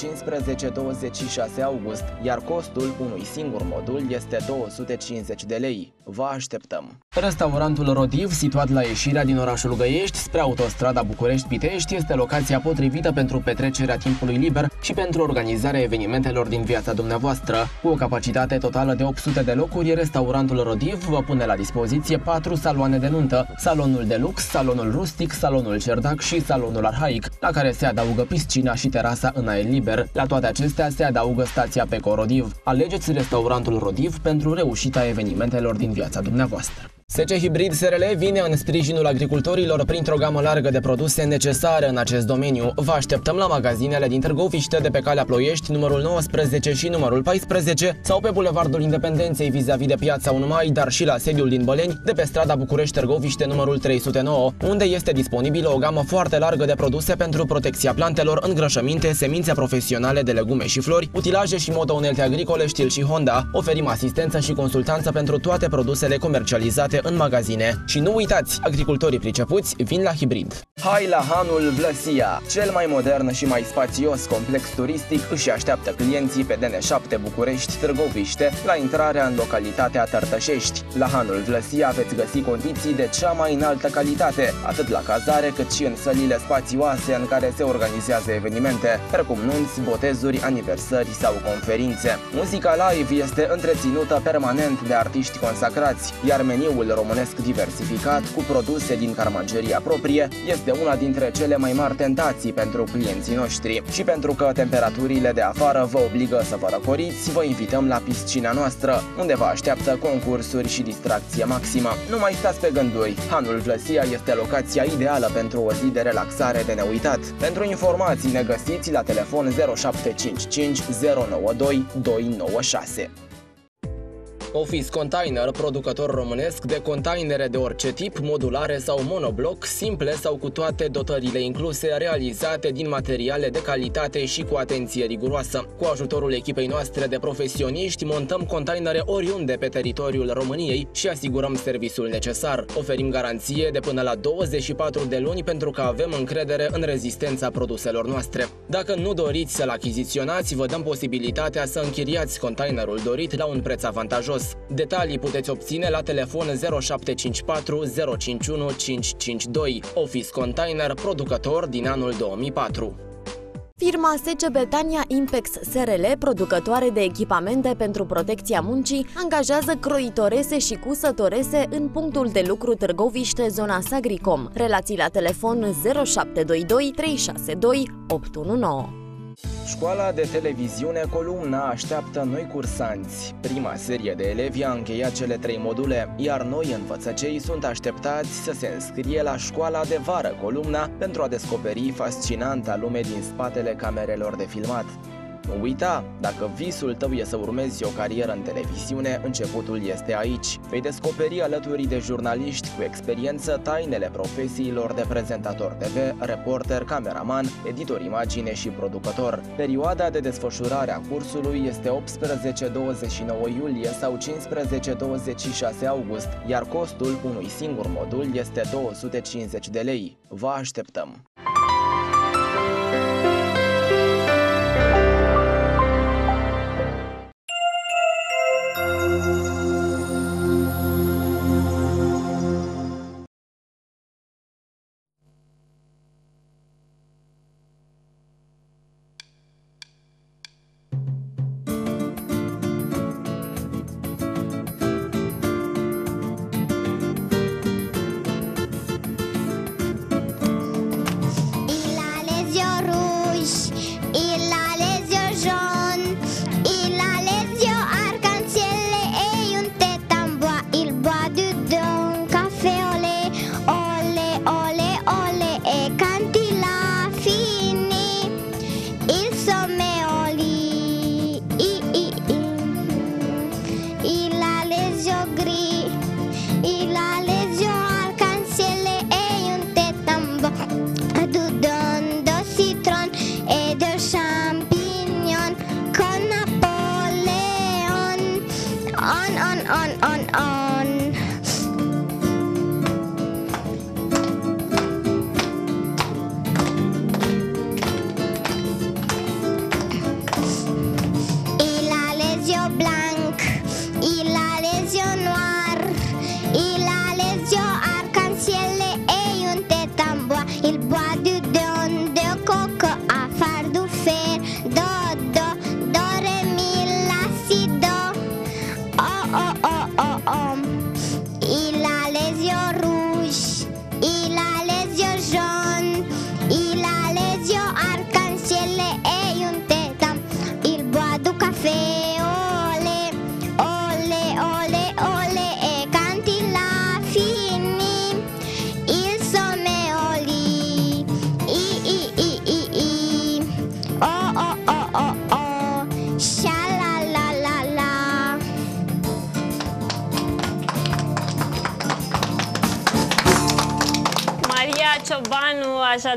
15-26 august, iar costul unui singur modul este 250 de lei. Vă așteptăm! Restaurantul Rodiv, situat la ieșirea din orașul Găiești spre autostrada București-Pitești, este locația potrivită pentru petrecerea timpului liber și pentru organizarea evenimentelor din viața dumneavoastră. Cu o capacitate totală de 800 de locuri, restaurantul Rodiv vă pune la dispoziție 4 saloane de nuntă, salonul de lux, salonul rustic, salonul cerdac și salonul arhaic, la care se adaugă piscina și terasa în aer liber. La toate acestea se adaugă stația Peco Rodiv. Alegeți restaurantul Rodiv pentru reușita evenimentelor din viața dumneavoastră. SC Hibrid SRL vine în sprijinul agricultorilor printr-o gamă largă de produse necesare în acest domeniu. Vă așteptăm la magazinele din Târgoviște de pe calea Ploiești, numărul 19 și numărul 14 sau pe Bulevardul Independenței vis-a-vis de piața 1 Mai, dar și la sediul din Băleni, de pe strada București-Târgoviște numărul 309, unde este disponibilă o gamă foarte largă de produse pentru protecția plantelor, îngrășăminte, semințe profesionale de legume și flori, utilaje și motounelte agricole, stil și Honda. Oferim asistență și consultanță pentru toate produsele comercializate în magazine. Și nu uitați, agricultorii pricepuți vin la hibrid. Hai la Hanul Vlăsia! Cel mai modern și mai spațios complex turistic își așteaptă clienții pe DN7 București Târgoviște la intrarea în localitatea Tărtășești. La Hanul Vlăsia veți găsi condiții de cea mai înaltă calitate, atât la cazare cât și în sălile spațioase în care se organizează evenimente, precum nunți, botezuri, aniversări sau conferințe. Muzica live este întreținută permanent de artiști consacrați, iar meniul românesc diversificat cu produse din carmangeria proprie este una dintre cele mai mari tentații pentru clienții noștri. Și pentru că temperaturile de afară vă obligă să vă răcoriți, vă invităm la piscina noastră, unde vă așteaptă concursuri și distracție maximă. Nu mai stați pe gânduri, Hanul Vlăsia este locația ideală pentru o zi de relaxare de neuitat. Pentru informații ne găsiți la telefon 0755 092 296. Office Container, producător românesc de containere de orice tip, modulare sau monobloc, simple sau cu toate dotările incluse, realizate din materiale de calitate și cu atenție riguroasă. Cu ajutorul echipei noastre de profesioniști, montăm containere oriunde pe teritoriul României și asigurăm serviciul necesar. Oferim garanție de până la 24 de luni pentru că avem încredere în rezistența produselor noastre. Dacă nu doriți să-l achiziționați, vă dăm posibilitatea să închiriați containerul dorit la un preț avantajos. Detalii puteți obține la telefon 0754 051 552. Office Container, producător din anul 2004.
Firma SC Betania Impex SRL, producătoare de echipamente pentru protecția muncii, angajează croitorese și cusătorese în punctul de lucru Târgoviște, zona Sagricom. Relații la telefon 0722 362 819.
Școala de televiziune Columna așteaptă noi cursanți. Prima serie de elevi a încheiat cele trei module, iar noi învățăcei sunt așteptați să se înscrie la școala de vară Columna pentru a descoperi fascinanta lume din spatele camerelor de filmat. Nu uita, dacă visul tău e să urmezi o carieră în televiziune, începutul este aici. Vei descoperi alături de jurnaliști cu experiență tainele profesiilor de prezentator TV, reporter, cameraman, editor imagine și producător. Perioada de desfășurare a cursului este 18-29 iulie sau 15-26 august, iar costul unui singur modul este 250 de lei. Vă așteptăm!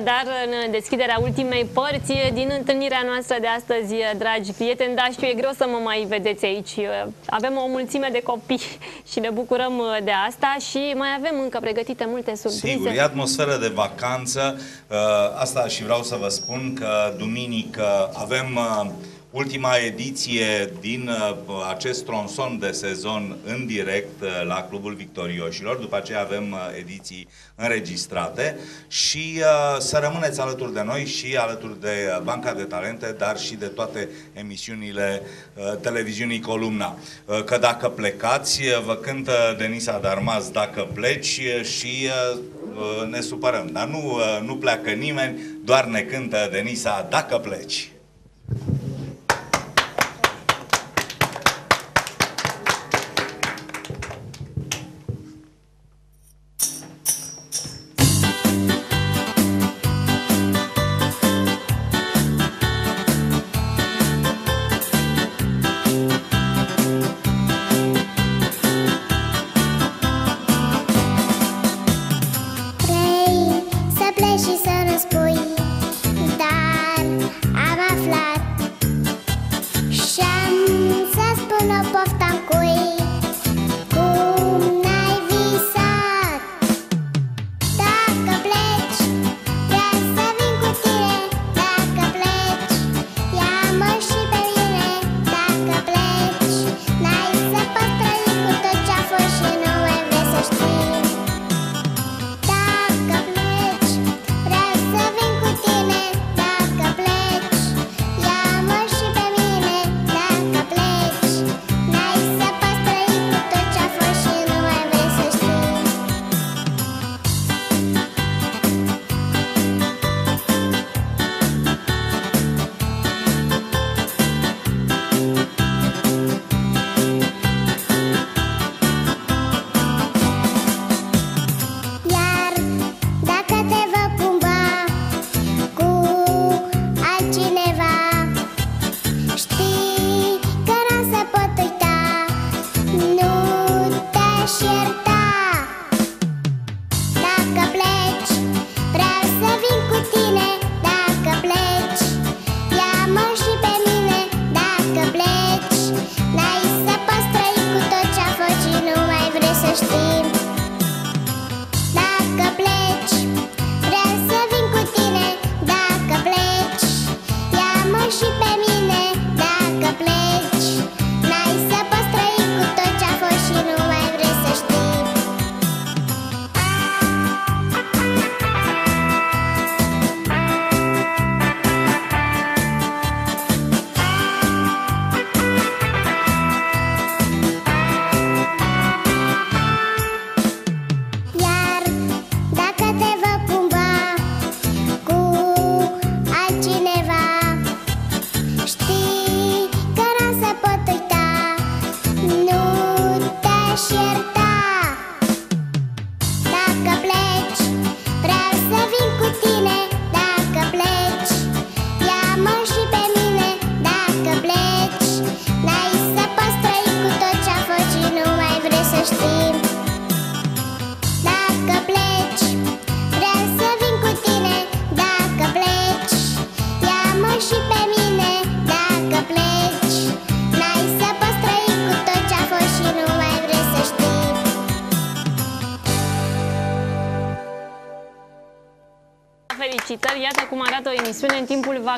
Așadar, în deschiderea ultimei părți din întâlnirea noastră de astăzi, dragi prieteni, dar știu, e greu să mă mai vedeți aici. Avem o mulțime de copii *laughs* și ne bucurăm de asta și mai avem încă pregătite multe surprize.
Sigur, e atmosferă de vacanță. Asta și vreau să vă spun că duminică avem ultima ediție din uh, acest tronson de sezon în direct uh, la Clubul Victorioșilor. După aceea avem uh, ediții înregistrate și uh, să rămâneți alături de noi și alături de uh, Banca de Talente, dar și de toate emisiunile uh, televiziunii Columna. Uh, că dacă plecați, uh, vă cântă Denisa Darmaz dacă pleci uh, și uh, uh, ne supărăm. Dar nu, uh, nu pleacă nimeni, doar ne cântă Denisa dacă pleci.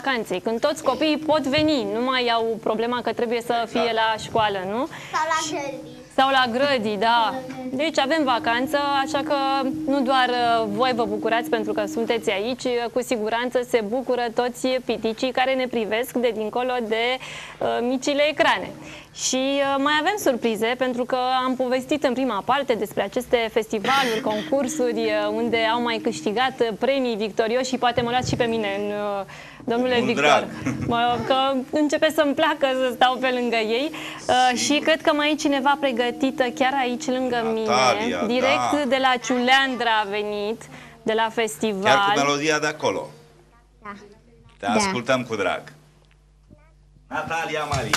Vacanței, când toți copiii pot veni, nu mai au problema că trebuie să fie la școală, nu?
Sau la grădini.
Sau la grădii, da. Deci avem vacanță, așa că nu doar uh, voi vă bucurați pentru că sunteți aici, uh, cu siguranță se bucură toți piticii care ne privesc de dincolo de uh, micile ecrane. Și uh, mai avem surprize pentru că am povestit în prima parte despre aceste festivaluri, concursuri uh, unde au mai câștigat uh, premii victorioși și poate mă luați și pe mine în uh, domnule
Cu
Victor.
drag.
Mă, că începe să-mi placă să stau pe lângă ei uh, și cred că mai e cineva pregătită chiar aici lângă
Natalia,
mine, direct
da.
de la Ciuleandra a venit, de la festival.
Chiar cu melodia de acolo.
Da.
Te
Da.
ascultăm cu drag. Natalia Marin.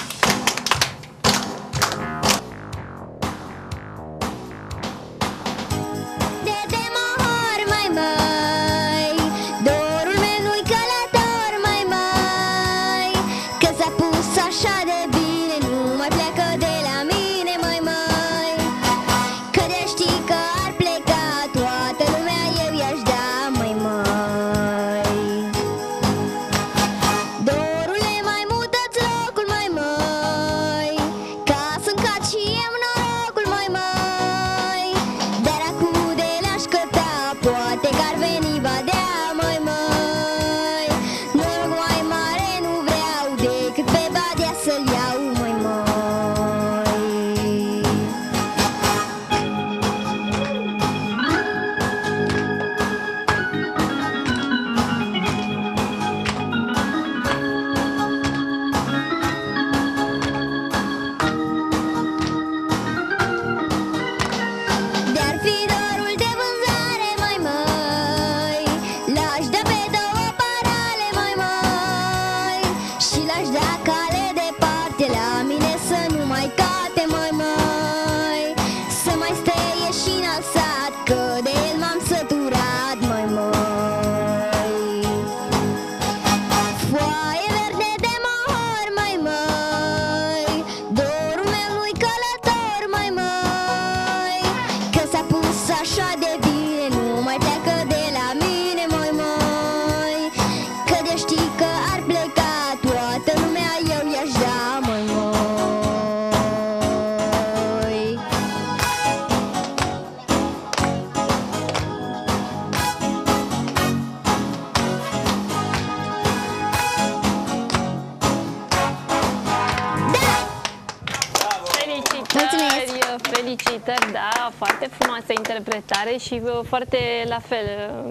Interpretare și uh, foarte la fel,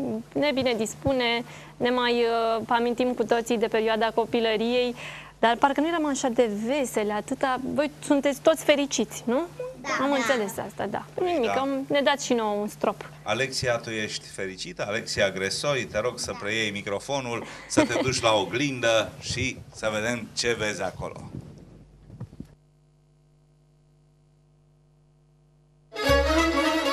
uh, ne bine dispune, ne mai uh, amintim cu toții de perioada copilăriei, dar parcă nu eram așa de vesele, atâta, voi sunteți toți fericiți, nu?
Da,
Am
da.
înțeles asta, da. Nimic,
Da.
am- ne dați și nouă un strop.
Alexia, tu ești fericită? Alexia Gresoi, te rog să preiei microfonul, să te duci la oglindă și să vedem ce vezi acolo.
Josnicul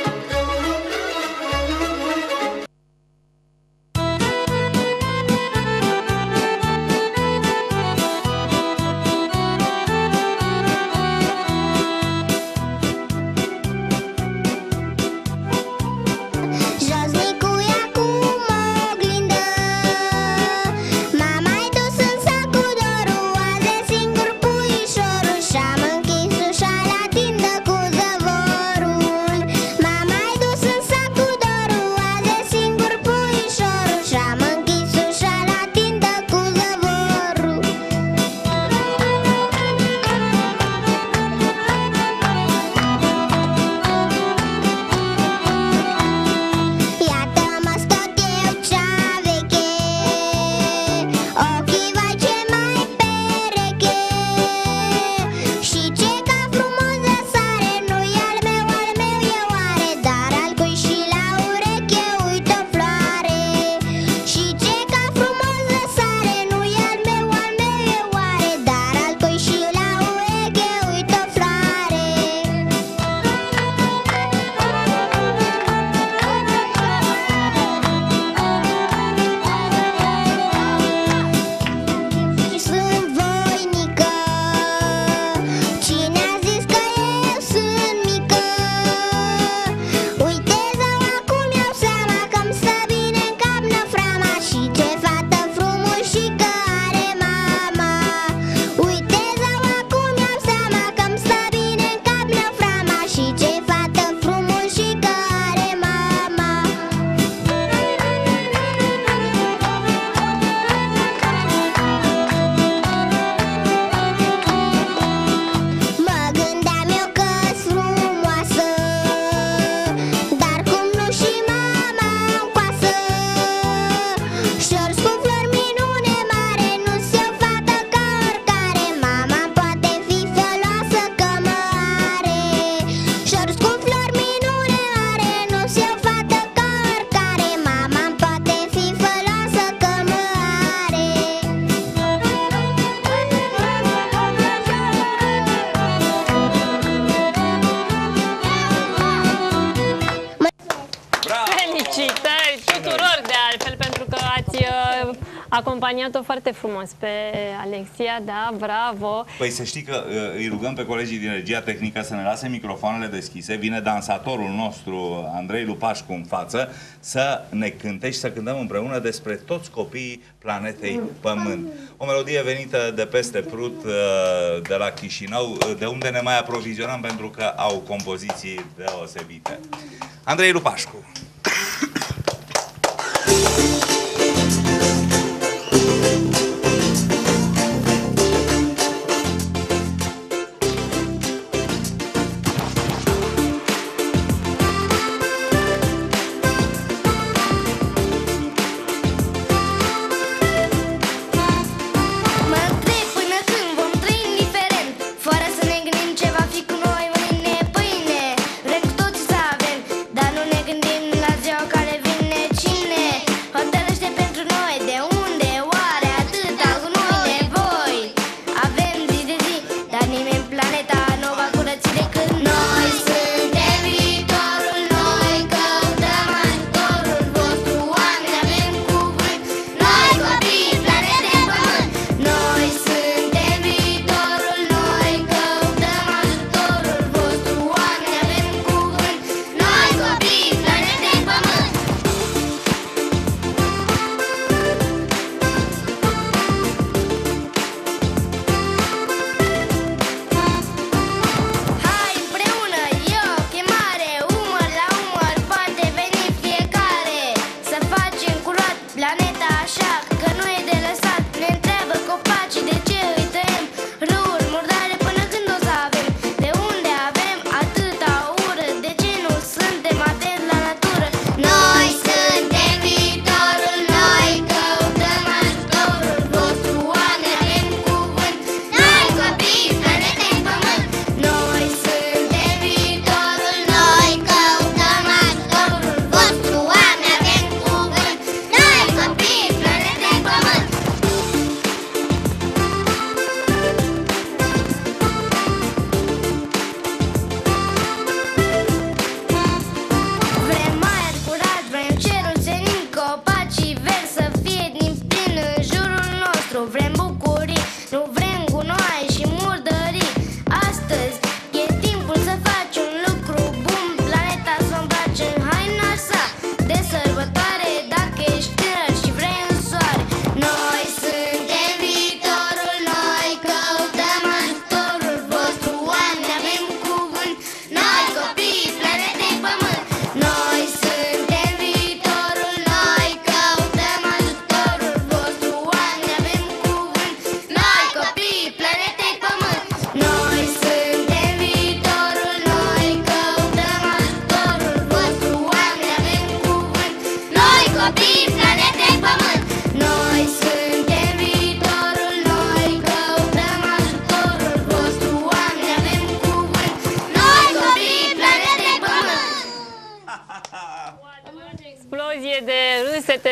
acompaniat-o foarte frumos pe Alexia, da, bravo.
Păi să știi că uh, îi rugăm pe colegii din regia tehnică să ne lase microfoanele deschise. Vine dansatorul nostru, Andrei Lupașcu, în față, să ne cânte și să cântăm împreună despre toți copiii planetei Pământ. O melodie venită de peste Prut, uh, de la Chișinău, uh, de unde ne mai aprovizionăm pentru că au compoziții deosebite. Andrei Lupașcu.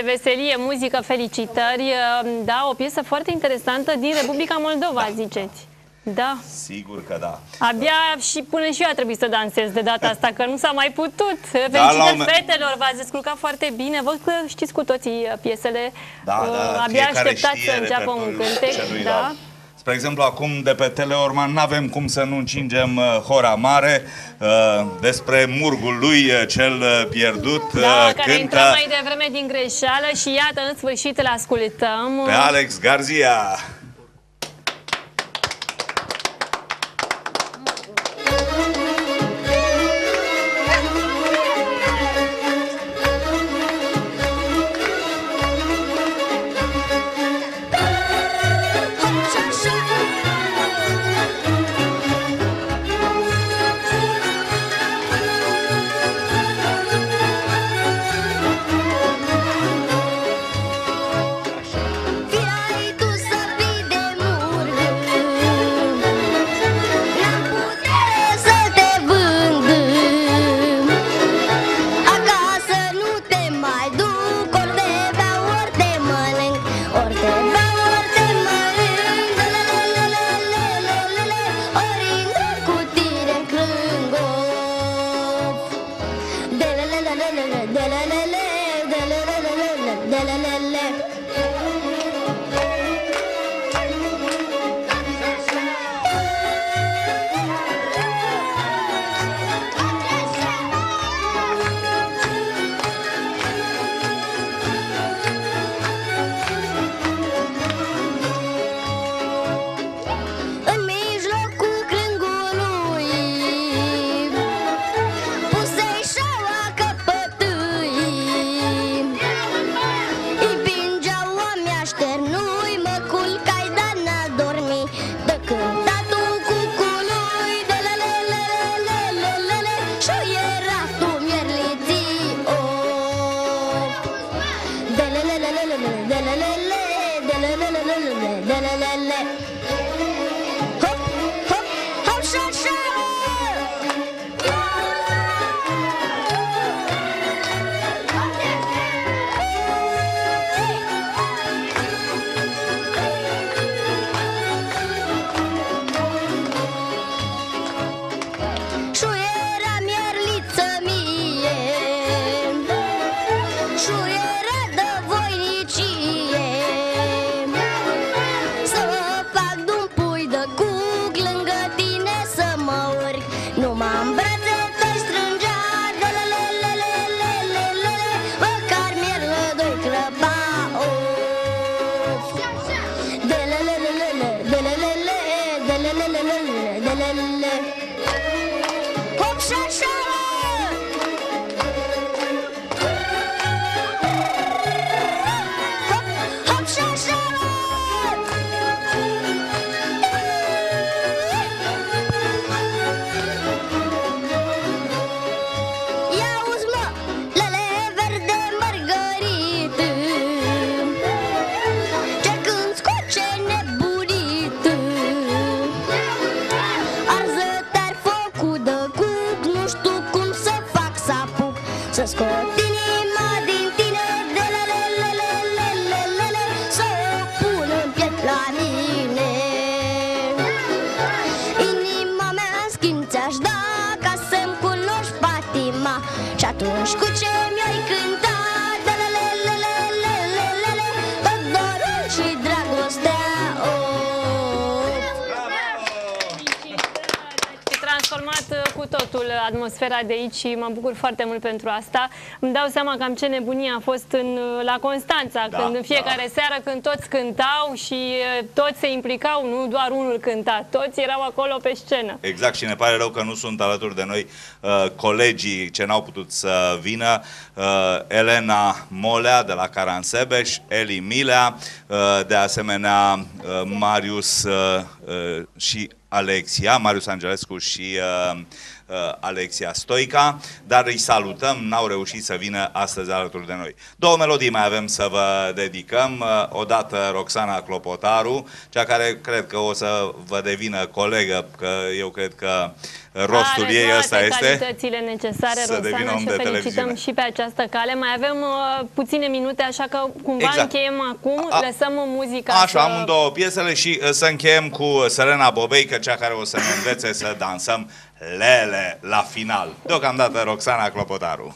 Râsete, veselie, muzică, felicitări. Da, o piesă foarte interesantă din Republica Moldova, ziceți. Da.
Sigur că da.
Abia și până și eu a trebuit să dansez de data asta, că nu s-a mai putut.
la
Felicitări
un-
fetelor, v-ați descurcat foarte bine. Văd că știți cu toții uh, piesele.
Da,
Uh,
da,
Abia
fiecare
așteptați
știe
să înceapă un
repertoriul
cântec.
celuilalt.
Da.
Spre exemplu, acum de pe Teleorman n-avem cum să nu încingem uh, Hora Mare uh, despre murgul lui uh, cel uh, pierdut.
Da,
uh,
care intra mai devreme din greșeală și iată, în sfârșit îl ascultăm.
pe Alex Garzia.
Hop și
atmosfera de aici și mă bucur foarte mult pentru asta. Îmi dau seama cam ce nebunie a fost în, uh, la Constanța,
Da,
când în fiecare seară când toți cântau și uh, toți se implicau, nu doar unul cânta, toți erau acolo pe scenă.
Exact și ne pare rău că nu sunt alături de noi uh, colegii ce n-au putut să vină. Uh, Elena Molea de la Caransebeș, Eli Milea, uh, de asemenea uh, Marius uh, uh, și Alexia, Marius Angelescu și uh, uh, Alexia Stoica, dar îi salutăm, n-au reușit să vină astăzi alături de noi. Două melodii mai avem să vă dedicăm, uh, odată Roxana Clopotaru, cea care cred că o să vă devină colegă, că eu cred că rostul
Are
ei
toate
ăsta este.
calitățile necesare,
să devină
Roxana,
om
și
de
o felicităm
televiziune.
și pe această cale. Mai avem uh, puține minute, așa că cumva
Exact.
încheiem acum,
A-
lăsăm muzica
Așa,
să...
amândouă piesele și uh, să încheiem cu Serena Bobeică, cea care o să ne învețe să dansăm lele la final. Deocamdată Roxana Clopotaru.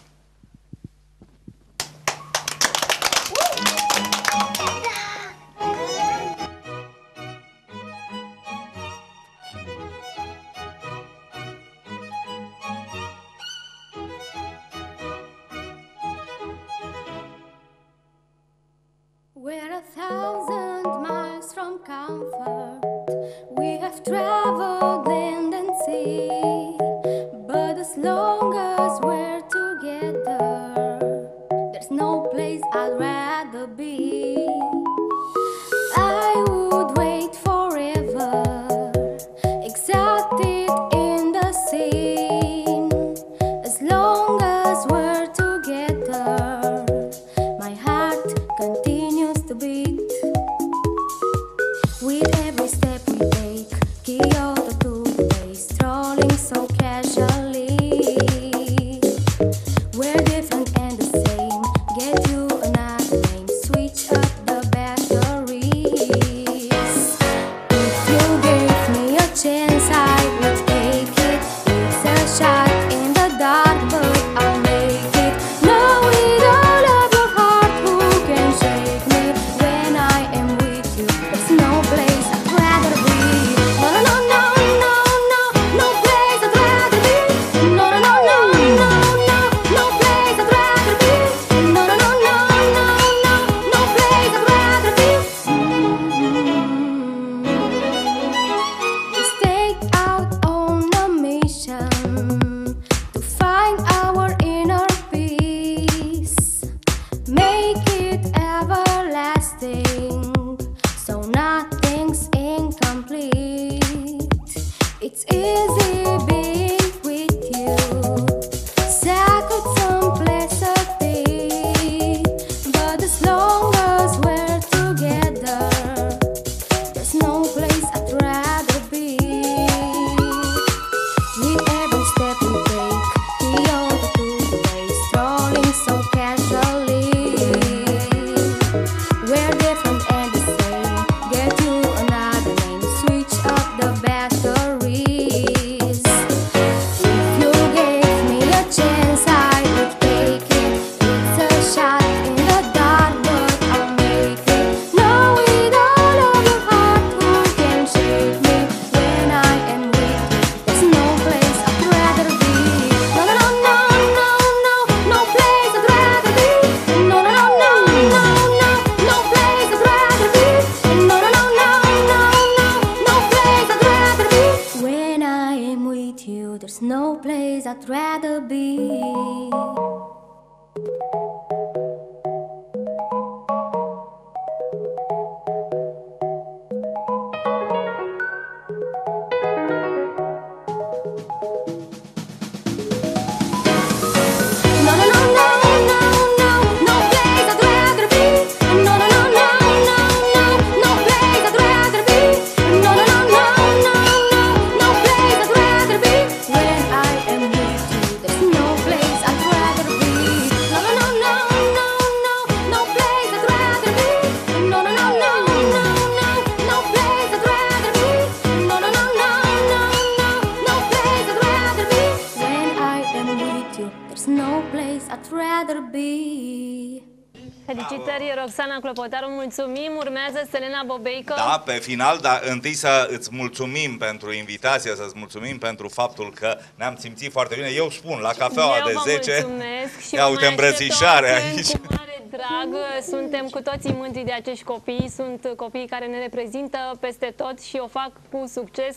Mulțumim. Urmează Selena Bobeică.
Da, pe final, dar întâi să îți mulțumim pentru invitație, să-ți mulțumim pentru faptul că ne-am simțit foarte bine. Eu spun, la cafeaua
Eu
de
vă
10,
mulțumesc și
ia
vă
uite
mai
îmbrățișare
așteptăm
aici.
Cu mare drag, suntem cu toții mândri de acești copii, sunt copiii care ne reprezintă peste tot și o fac cu succes.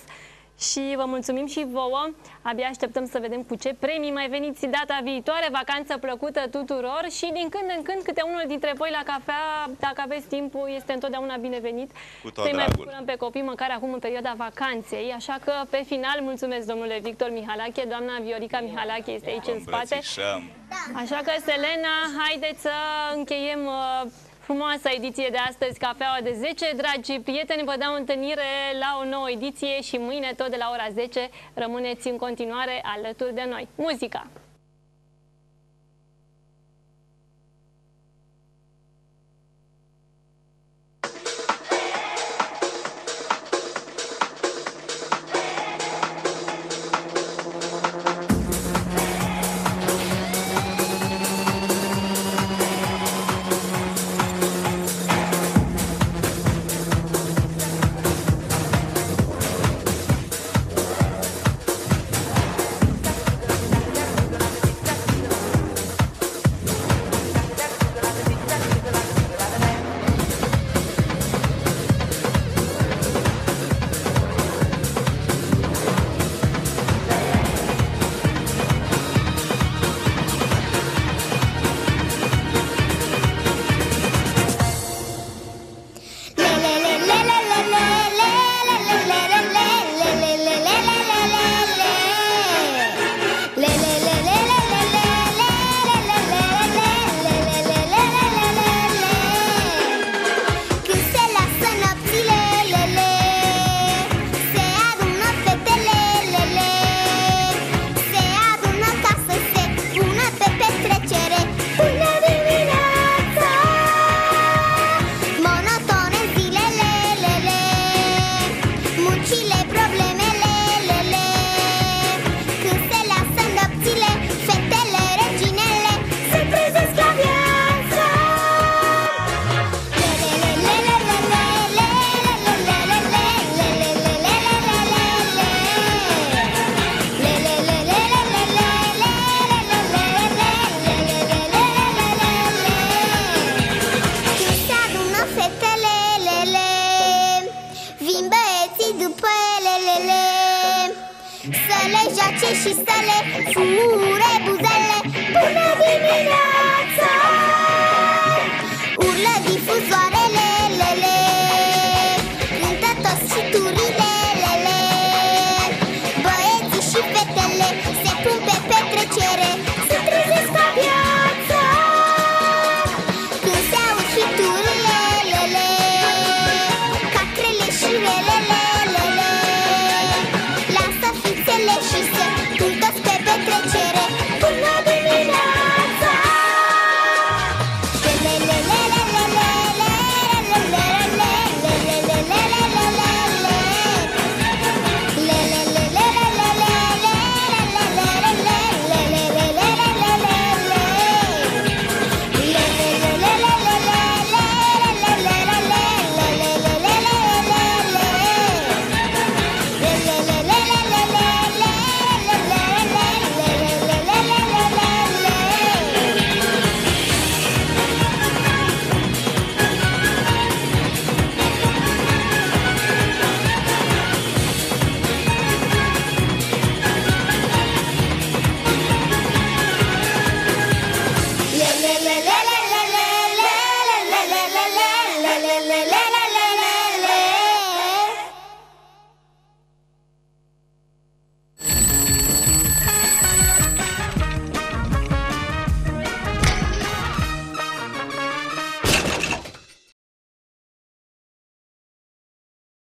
Și vă mulțumim și vouă. Abia așteptăm să vedem cu ce premii mai veniți data viitoare. Vacanță plăcută tuturor și din când în când câte unul dintre voi la cafea, dacă aveți timpul, este întotdeauna binevenit.
Cu tot
Să-i mai
dragul.
bucurăm pe copii, măcar acum în perioada vacanței. Așa că, pe final, mulțumesc domnule Victor Mihalache, doamna Viorica Mihalache este aici în spate.
Îmbrățișăm.
Așa că, Selena, haideți să încheiem uh, frumoasa ediție de astăzi, Cafeaua de 10. Dragi prieteni, vă dau întâlnire la o nouă ediție și mâine, tot de la ora 10, rămâneți în continuare alături de noi. Muzica!